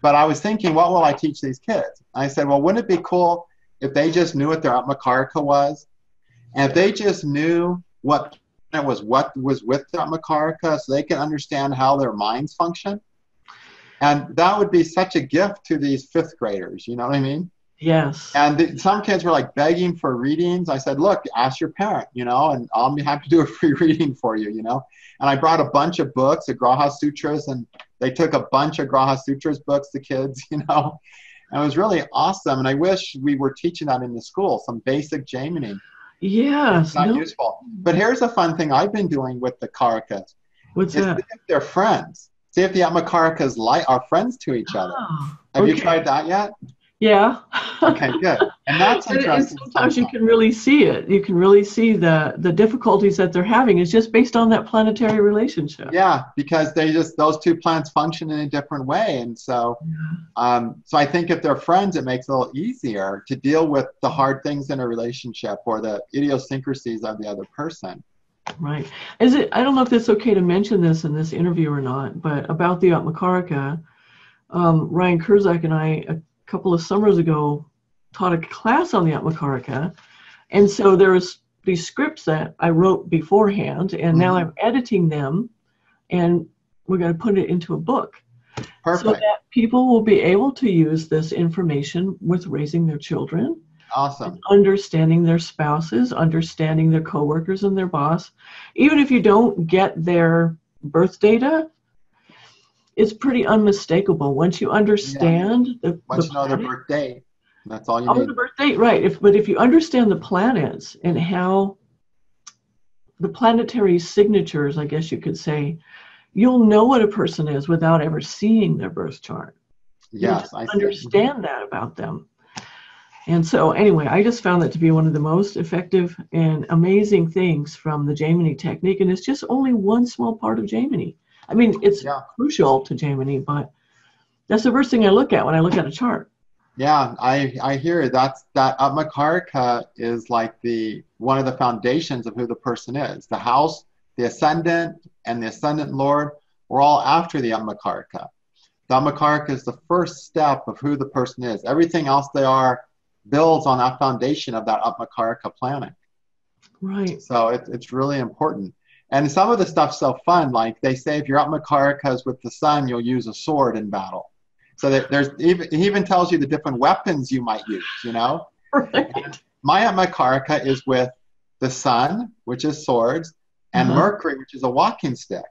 But I was thinking, what will I teach these kids? I said, well, wouldn't it be cool if they just knew what their Atmakaraka was? And if they just knew what was what was with their Atmakaraka so they can understand how their minds function? And that would be such a gift to these fifth graders, you know what I mean? Yes. And the, some kids were like begging for readings. I said, look, ask your parent, you know, and I'll be happy to do a free reading for you, you know. And I brought a bunch of books, the Graha Sutras, and they took a bunch of Graha Sutras books, the kids, you know. And it was really awesome. And I wish we were teaching that in the school, some basic Jaimini. Yes. It's not No, useful. But here's a fun thing I've been doing with the Karakas. what's that? if they're friends. See if the Atmakarakas like are friends to each other. Oh, Have you tried that yet? Yeah. Okay, good. And that's And- and interesting. sometimes you can really see it. You can really see the the difficulties that they're having is just based on that planetary relationship. Yeah, because they just those two planets function in a different way, and so um, so I think if they're friends, it makes it a little easier to deal with the hard things in a relationship or the idiosyncrasies of the other person. Right. Is it? I don't know if it's okay to mention this in this interview or not, but about the Atmakaraka, um, Ryan Kurczak and I a couple of summers ago taught a class on the Atmakaraka, and so there's these scripts that I wrote beforehand, and now Mhm. I'm editing them, and we're going to put it into a book so that people will be able to use this information with raising their children awesome. understanding their spouses, understanding their coworkers and their boss. Even if you don't get their birth data, it's pretty unmistakable. Once you understand the, Once the you know their planet- birth date, that's all you oh, need. the birth date, right? If but if you understand the planets and how the planetary signatures, I guess you could say, you'll know what a person is without ever seeing their birth chart. Yes, I understand that about them. And so, anyway, I just found that to be one of the most effective and amazing things from the Jaimini technique. And it's just only one small part of Jaimini. I mean, it's Yeah. crucial to Jaimini, but that's the first thing I look at when I look at a chart. Yeah, I I hear it. That's that Atmakaraka is like the one of the foundations of who the person is. The house, the ascendant, and the ascendant lord were all after the Atmakaraka. The Atmakaraka is the first step of who the person is. Everything else they are builds on that foundation of that Atmakaraka planet. Right. So it, it's really important. And some of the stuff's so fun. Like they say, if you're Atmakaraka is with the sun, you'll use a sword in battle. So that there's even he even tells you the different weapons you might use. You know, Right. my Atmakaraka is with the sun, which is swords, and Uh-huh. Mercury, which is a walking stick.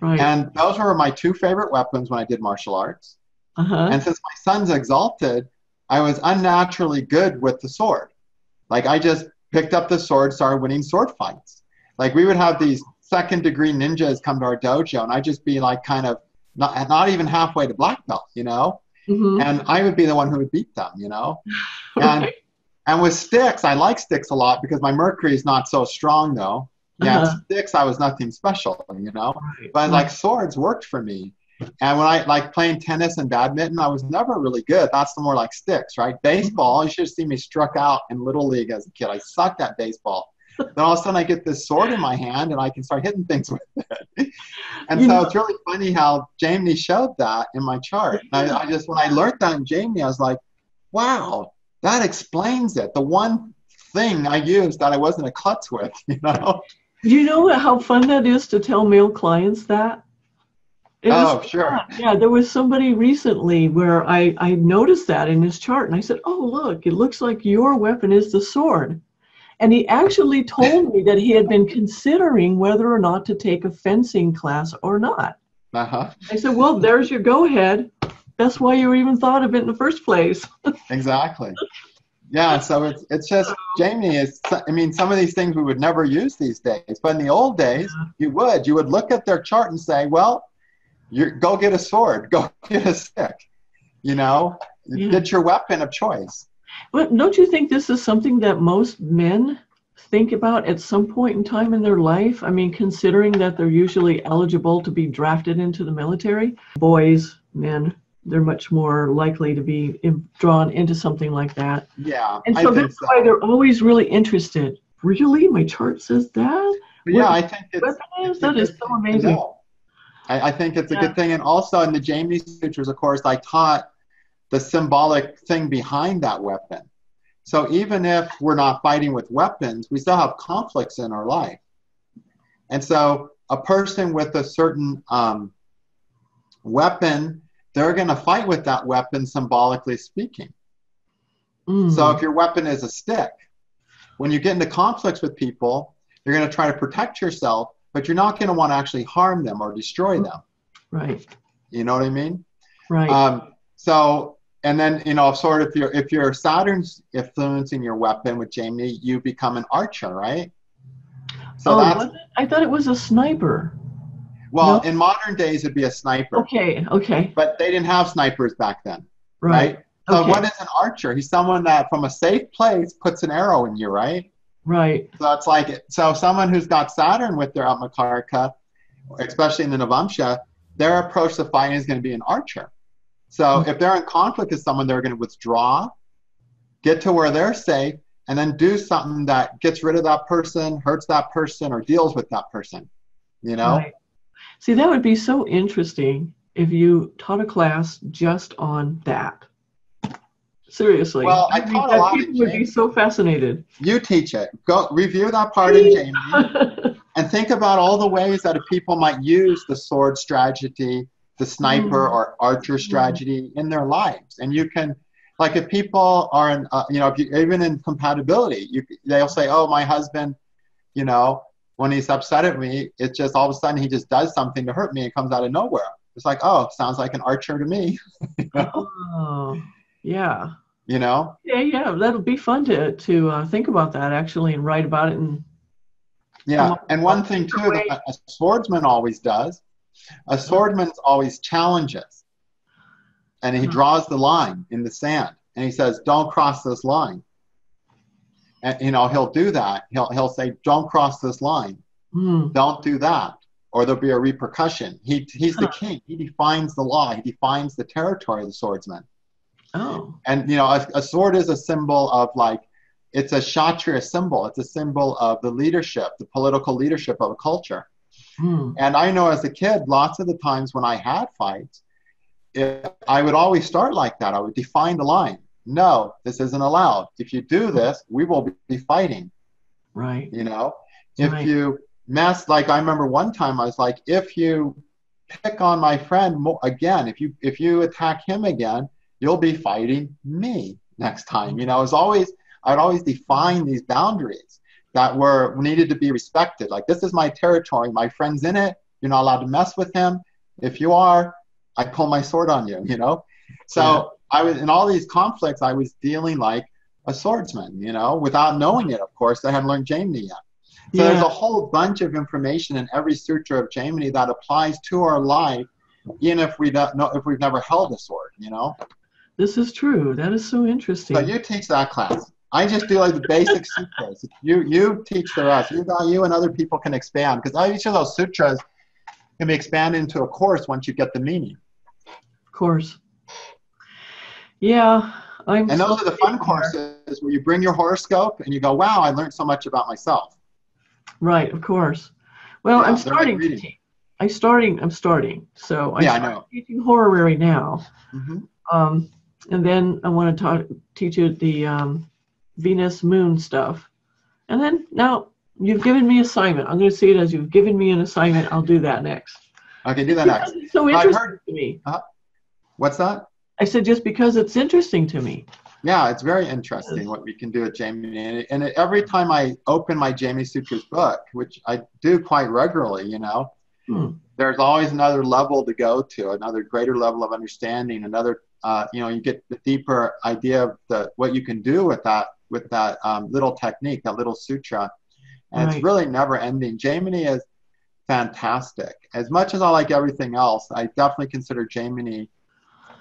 Right. And those were my two favorite weapons when I did martial arts. Uh-huh. And since my son's exalted, I was unnaturally good with the sword. Like I just picked up the sword, started winning sword fights. Like we would have these second degree ninjas come to our dojo, and I'd just be like kind of not, not even halfway to black belt, you know? Mhm. And I would be the one who would beat them, you know? And Right. and with sticks, I like sticks a lot because my mercury is not so strong though. Yeah, Uh-huh. sticks I was nothing special, you know? Right. but like swords worked for me. And when I like playing tennis and badminton, I was never really good. That's the more like sticks, right? Baseball, you should have seen me struck out in little league as a kid. I sucked at baseball. Then all of a sudden I get this sword in my hand and I can start hitting things with it. and You so know- it's really funny how Jaimini showed that in my chart. And I, I just when I learned that in Jaimini, I was like, wow, that explains it. The one thing I used that I wasn't a klutz with, you know? Do you know how fun that is to tell male clients that? It Oh, sure. fun. Yeah, there was somebody recently where I, I noticed that in his chart and I said, Oh, look, it looks like your weapon is the sword. And he actually told me that he had been considering whether or not to take a fencing class or not. Uh-huh. I said, Well, there's your go ahead. That's why you even thought of it in the first place. Exactly. Yeah, so it's it's just Jaimini is. I mean, some of these things we would never use these days, but in the old days, you would. You would look at their chart and say, "Well, you go get a sword, go get a stick." You know, Yeah. get your weapon of choice. But don't you think this is something that most men think about at some point in time in their life? I mean, considering that they're usually eligible to be drafted into the military, boys, men, they're much more likely to be in, drawn into something like that. Yeah, And so that's so. why they're always really interested. Really? My chart says that? But yeah, I think it's, it's That is so amazing. I, I think it's a Yeah. good thing, and also in the Jaimini sutras, of course, I taught the symbolic thing behind that weapon. So even if we're not fighting with weapons, we still have conflicts in our life. And so a person with a certain um, weapon, they're going to fight with that weapon, symbolically speaking. Mm. So if your weapon is a stick, when you get into conflicts with people, you're going to try to protect yourself, but you're not going to want to actually harm them or destroy them. right, You know what I mean? right. Um, so, and then you know, sort of if you're if you're Saturn's influencing your weapon with Jaimini, you become an archer, right? So oh, that's? I thought it was a sniper. well, no. in modern days it'd be a sniper, Okay, okay, but they didn't have snipers back then, right. right? So Okay. what is an archer? He's someone that from a safe place puts an arrow in you, right? Right. So it's like it so someone who's got Saturn with their Atmakaraka, especially in the Navamsha, their approach to fighting is going to be an archer. So Mhm. if they're in conflict with someone, they're going to withdraw, get to where they're safe, and then do something that gets rid of that person, hurts that person, or deals with that person. You know? Right. See, that would be so interesting if you taught a class just on that. Seriously. Well, I think taught a lot people would be so fascinated. You teach it. Go review that part in Jaimini. and think about all the ways that people might use the sword strategy, the sniper Mm. or archer strategy in their lives. And you can, like, if people are in, uh, you know, if you, even in compatibility, you, they'll say, "Oh, my husband, you know, when he's upset at me, it's just all of a sudden he just does something to hurt me and comes out of nowhere." It's like, "Oh, sounds like an archer to me," you know. oh, yeah. You know? Yeah, yeah. That'll be fun to to uh, think about that actually and write about it and Yeah, and one thing too that a swordsman always does, a swordsman always challenges, and he Mhm. draws the line in the sand, and he says, "Don't cross this line." And you know he'll do that. He'll he'll say, "Don't cross this line. Hmm. Don't do that." Or there'll be a repercussion. He, he's the king. He defines the law. He defines the territory of the swordsman. Oh. And you know, a, a sword is a symbol of like, it's a kshatriya symbol. It's a symbol of the leadership, the political leadership of a culture. Hmm. And I know as a kid, lots of the times when I had fights, it, I would always start like that. I would define the line. No, this isn't allowed. If you do this, we will be fighting. Right. You know, if Right. you mess, like I remember one time, I was like, if you pick on my friend mo- again, if you if you attack him again, you'll be fighting me next time. You know, it's always I'd always define these boundaries that were needed to be respected. Like this is my territory. My friend's in it. You're not allowed to mess with him. If you are, I pull my sword on you. You know. So Yeah. I was in all these conflicts. I was dealing like a swordsman. You know, without knowing it. Of course, I hadn't learned Jaimini yet. So there's a whole bunch of information in every sutra of Jaimini that applies to our life, even if we don't know if we've never held a sword. You know. This is true. That is so interesting. So you teach that class. I just do like the basic sutras. You you teach the rest. You you and other people can expand because each of those sutras can be expanded into a course once you get the meaning. Of course. Yeah, I'm. And those are the fun here. courses where you bring your horoscope and you go, "Wow, I learned so much about myself." Right, of course. Well, Yeah, I'm they're like starting to teach. I starting. I'm starting. So I Yeah, I know. teaching horary now, hmm um, and then I want to talk, teach you the um, Venus Moon stuff, and then now you've given me assignment. I'm going to see it as you've given me an assignment. I'll do that next. Okay, do that Because next. it's so interesting heard- to me. What's that? I said just because it's interesting to me. Yeah, it's very interesting what we can do at Jaimini. And, and every time I open my Jaimini Sutras book, which I do quite regularly, you know, Hmm. there's always another level to go to, another greater level of understanding, another, uh, you know, you get the deeper idea of the what you can do with that with that um, little technique, that little sutra, and Right. it's really never ending. Jaimini is fantastic. As much as I like everything else, I definitely consider Jaimini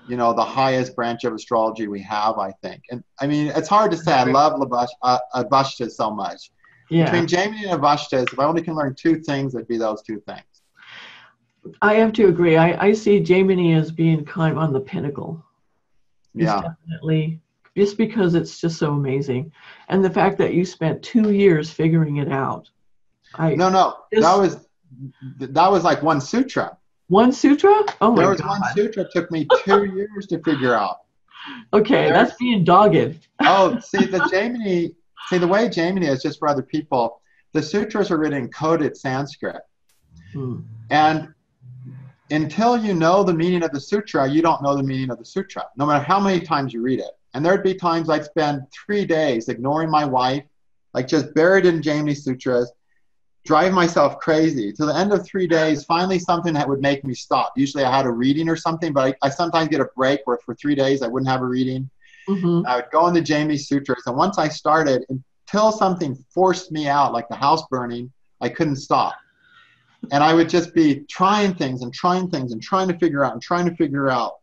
you know, the highest branch of astrology we have, I think. And I mean, it's hard to say. I love Lavash, uh, so much. Yeah, Between Jaimini and Avasthas, if I only can learn two things, it'd be those two things. I have to agree. I, I see Jaimini as being kind of on the pinnacle. It's Yeah. definitely just because it's just so amazing, and the fact that you spent two years figuring it out. I No, no, Just- that was that was like one sutra. one sutra. Oh There my was god. one sutra it took me two years to figure out. Okay, There's- that's being dogged. Oh, see the Jaimini, see the way Jaimini is just for other people. The sutras are written in coded Sanskrit. Hmm. And until you know the meaning of the sutra, you don't know the meaning of the sutra, no matter how many times you read it. And there'd be times I'd spend three days ignoring my wife, like just buried in Jaimini Sutras, drive myself crazy. To the end of three days, finally something that would make me stop. Usually I had a reading or something, but I, I sometimes get a break where for three days I wouldn't have a reading. hmm I would go into Jaimini Sutras, and once I started, until something forced me out, like the house burning, I couldn't stop. And I would just be trying things and trying things and trying to figure out and trying to figure out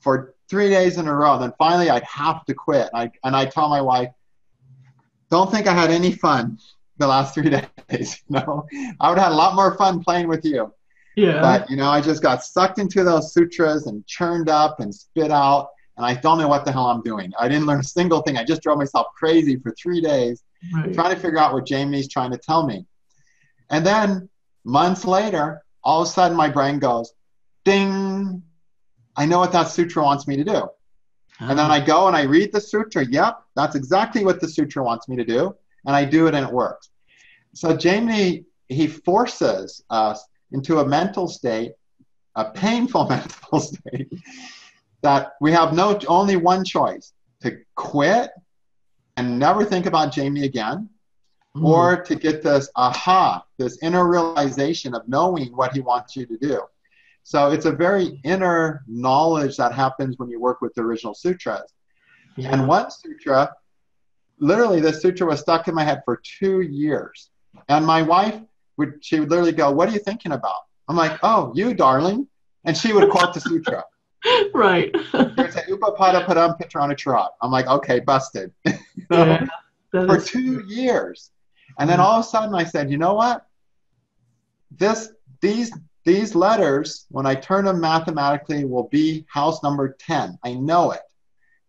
for three days in a row. Then finally, I'd have to quit. I, and I tell my wife, don't think I had any fun the last three days. You know, I would have had a lot more fun playing with you. Yeah. But you know, I just got sucked into those sutras and churned up and spit out, and I don't know what the hell I'm doing. I didn't learn a single thing. I just drove myself crazy for three days right. trying to figure out what Jaimini's trying to tell me. And then months later, all of a sudden my brain goes, ding, I know what that sutra wants me to do. And then I go and I read the sutra. Yep, that's exactly what the sutra wants me to do. And I do it and it works. So Jaimini, he forces us into a mental state, a painful mental state, that we have no only one choice to quit and never think about Jaimini again, Mm. or to get this aha, this inner realization of knowing what he wants you to do. So it's a very inner knowledge that happens when you work with the original sutras. yeah. And one sutra, literally, this sutra was stuck in my head for two years. And my wife would, she would literally go, What are you thinking about? I'm like, Oh, you, darling. And she would quote the sutra. right. There's a say, Upapada Padam Pitrana Charat. I'm like, Okay, busted. You know? yeah. For two years. And then all of a sudden I said, you know what? This these these letters, when I turn them mathematically, will be house number 10. I know it.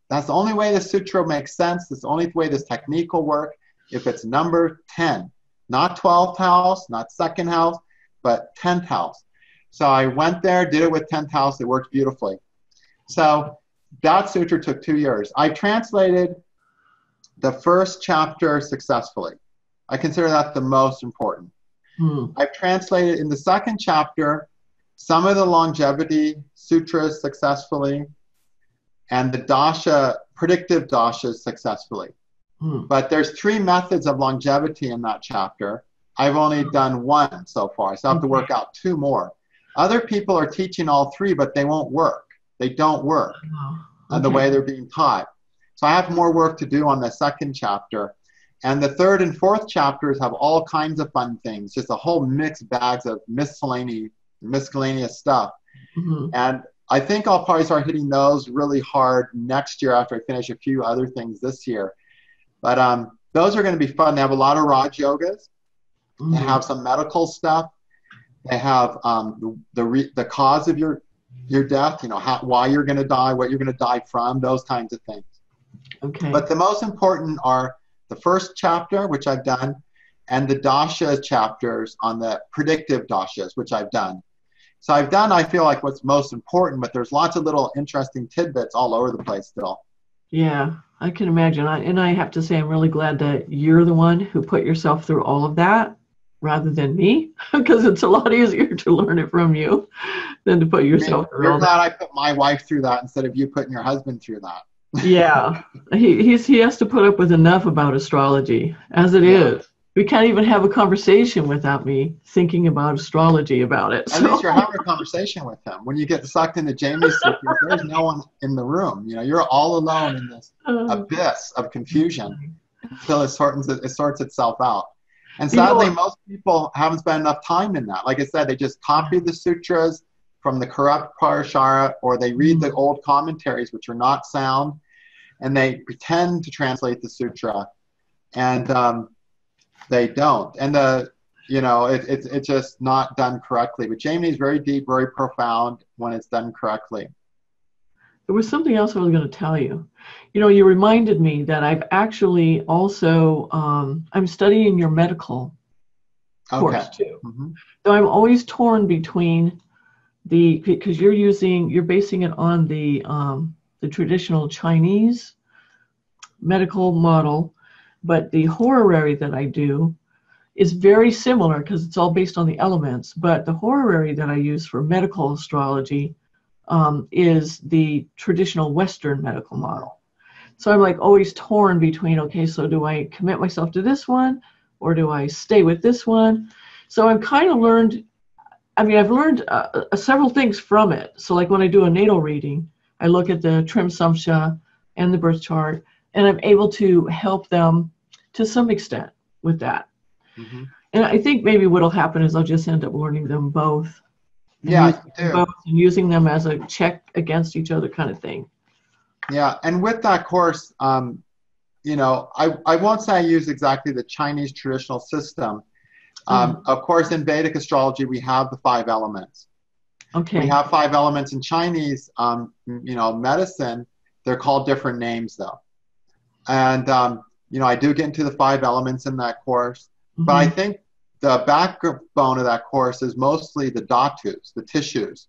That's the only way the sutra makes sense. That's the only way this technique will work if it's number 10. Not 12th house, not second house, but 10th house. So I went there, did it with 10th house. It worked beautifully. So that sutra took two years. I translated the first chapter successfully. I consider that the most important. Hmm. I've translated in the second chapter some of the longevity sutras successfully and the dasha, predictive dashas successfully. Hmm. But there's three methods of longevity in that chapter. I've only done one so far, so I have to work out two more. Other people are teaching all three, but they won't work. They don't work Oh, uh, the way they're being taught. So I have more work to do on the second chapter. And the third and fourth chapters have all kinds of fun things, just a whole mixed bags of miscellaneous, miscellaneous stuff. Mhm. And I think I'll probably start hitting those really hard next year after I finish a few other things this year. But um, those are going to be fun. They have a lot of Raj yogas. They Mhm. have some medical stuff. They have um, the the, re- the cause of your your death. You know how why you're going to die, what you're going to die from, those kinds of things. Okay. But the most important are the first chapter, which I've done, and the dasha chapters on the predictive dashas, which I've done. So I've done, I feel like, what's most important, but there's lots of little interesting tidbits all over the place still. Yeah, I can imagine. I, and I have to say, I'm really glad that you're the one who put yourself through all of that rather than me, because it's a lot easier to learn it from you than to put I mean, yourself through you're all that. I put my wife through that instead of you putting your husband through that. Yeah, he, he's, he has to put up with enough about astrology as it is. Yeah. We can't even have a conversation without me thinking about astrology about it. At So- least you're having a conversation with him. When you get sucked into Jaimini's secret, there's no one in the room. You know, you're all alone in this Uh, abyss of confusion until it sorts, it sorts itself out. And You know sadly, most people haven't spent enough time in that. Like I said, they just copy the sutras from the corrupt Parashara, or they read the old commentaries, which are not sound, and they pretend to translate the sutra, and um, they don't. And the you know, it, it's it's just not done correctly. But Jaimini is very deep, very profound when it's done correctly. There was something else I was going to tell you. You know, you reminded me that I've actually also um, I'm studying your medical Okay. course too. hmm So I'm always torn between the because you're using you're basing it on the um, the traditional Chinese medical model, but the horary that I do is very similar because it's all based on the elements. But the horary that I use for medical astrology um, is the traditional Western medical model. So I'm like always torn between okay, so do I commit myself to this one or do I stay with this one? So I've kind of learned. I mean, I've learned uh, uh, several things from it. So like when I do a natal reading, I look at the trimshamsha and the birth chart, and I'm able to help them to some extent with that. hmm And I think maybe what'll happen is I'll just end up learning them both. Yeah, both and using them as a check against each other kind of thing. Yeah, and with that course, um, you know, I, I won't say I use exactly the Chinese traditional system. Um, Mm. Of course, in Vedic astrology, we have the five elements. Okay. We have five elements in Chinese, um, you know, medicine. They're called different names, though. And, um, you know, I do get into the five elements in that course. But I Mhm. think the backbone of that course is mostly the dhatus, the tissues,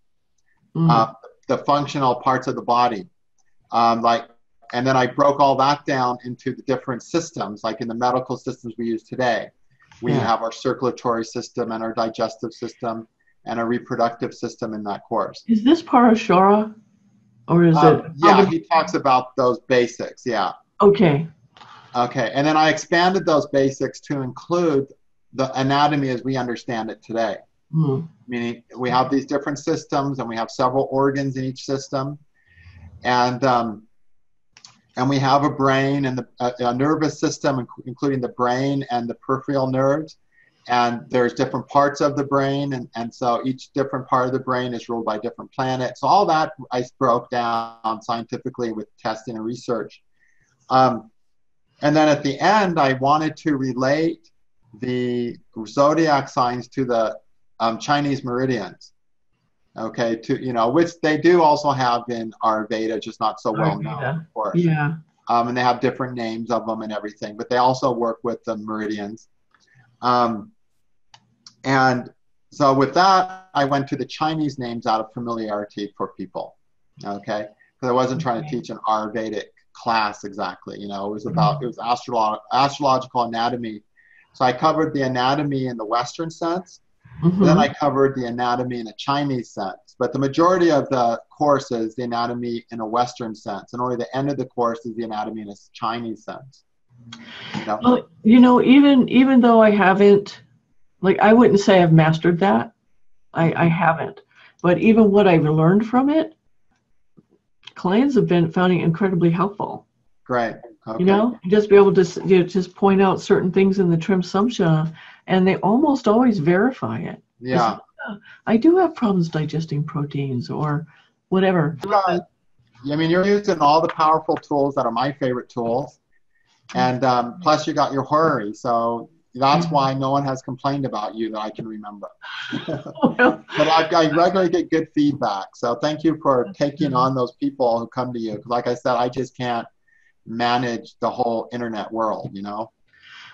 Mhm. uh, the functional parts of the body. Um, like, and then I broke all that down into the different systems, like in the medical systems we use today. We Yeah. have our circulatory system and our digestive system and a reproductive system in that course. is this Parashara, or is Um, it? yeah, he talks about those basics. Yeah. Okay. Okay. And then I expanded those basics to include the anatomy as we understand it today. Mm. meaning we have these different systems and we have several organs in each system and um, and we have a brain and the, a, a nervous system including the brain and the peripheral nerves and there's different parts of the brain and, and so each different part of the brain is ruled by different planets so all that i broke down scientifically with testing and research um, and then at the end i wanted to relate the zodiac signs to the um, Chinese meridians. Okay, to you know, which they do also have in Ayurveda just not so well known, of course. Yeah. Um, and they have different names of them and everything, but they also work with the meridians. Um, and so with that, I went to the Chinese names out of familiarity for people. Okay, because I wasn't trying to teach an Ayurvedic class exactly. You know, it was about it was astrolog- astrological anatomy. So I covered the anatomy in the Western sense. Mhm. Then I covered the anatomy in a Chinese sense, but the majority of the course is the anatomy in a Western sense, and only the end of the course is the anatomy in a Chinese sense. You know? Well, you know, even even though I haven't, like, I wouldn't say I've mastered that. I, I haven't. But even what I've learned from it, clients have been finding incredibly helpful. Great. Okay. You know, just be able to you know, just point out certain things in the trimshamsha, and they almost always verify it. Yeah. I do have problems digesting proteins or whatever. I mean, you're using all the powerful tools that are my favorite tools, and um, plus you got your horary, so that's mm-hmm. why no one has complained about you that I can remember. Well, But I, I regularly get good feedback, so thank you for taking on those people who come to you. like I said, I just can't manage the whole internet world, you know.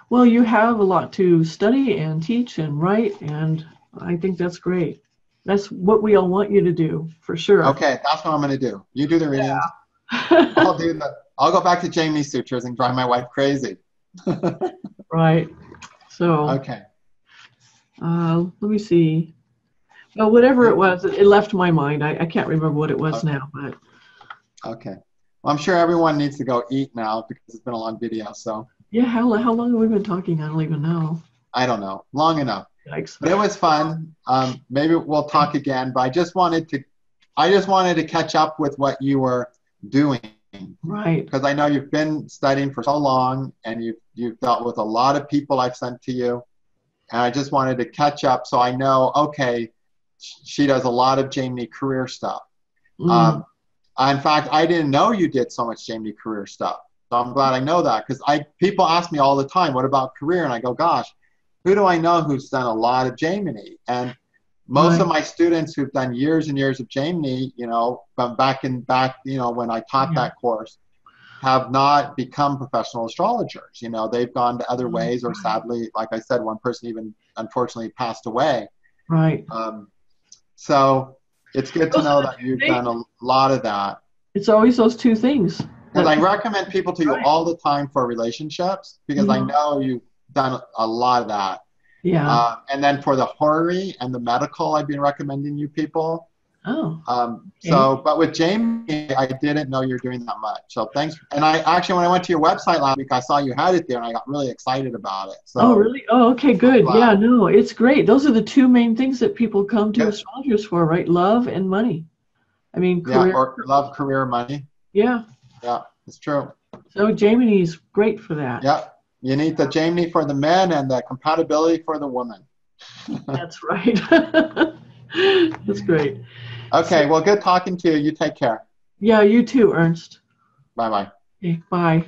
Well, you have a lot to study and teach and write, and I think that's great. That's what we all want you to do, for sure. Okay, that's what I'm gonna do. You do the readings. I'll do the. I'll go back to Jaimini Sutras and drive my wife crazy. right. So, Okay. uh, let me see. Well, whatever it was, it, it left my mind. I, I can't remember what it was now, but Okay. Well, I'm sure everyone needs to go eat now because it's been a long video. So yeah, how, how long have we been talking? I don't even know. I don't know, long enough. Yikes. But it was fun. Um, maybe we'll talk again. But I just wanted to, I just wanted to catch up with what you were doing Right. because I know you've been studying for so long and you've you've dealt with a lot of people I've sent to you, and I just wanted to catch up so I know. Okay, she does a lot of Jaimini career stuff. Mm, Um, in fact, I didn't know you did so much Jaimini career stuff. So I'm glad I know that because I people ask me all the time, "What about career?" And I go, "Gosh, who do I know who's done a lot of Jaimini?" And most Right. of my students who've done years and years of Jaimini, you know, from back in back, you know, when I taught Yeah. that course, have not become professional astrologers. You know, they've gone to other Mm, ways, or sadly, like I said, one person even unfortunately passed away. right. Um, so it's good to know that you've done a lot of that. It's always those two things. And I recommend people to you all the time for relationships because I Mhm. know you've done a lot of that. Yeah. Uh, and then for the horary and the medical, I've been recommending you people. oh. Um, so, but with Jaimini, I didn't know you're doing that much. So thanks. And I actually, when I went to your website last week, I saw you had it there and I got really excited about it. So, oh, really? Oh, okay, good. Wow. Yeah, no, it's great. Those are the two main things that people come to astrologers for, right? Love and money. I mean, yeah, or love, career, money. yeah. Yeah, it's true. So Jaimini's great for that. Yeah. You need the Jaimini for the men and the compatibility for the woman. That's right. That's great. Okay, well, good talking to you. You take care. Yeah, you too, Ernst. Bye bye. Okay, bye.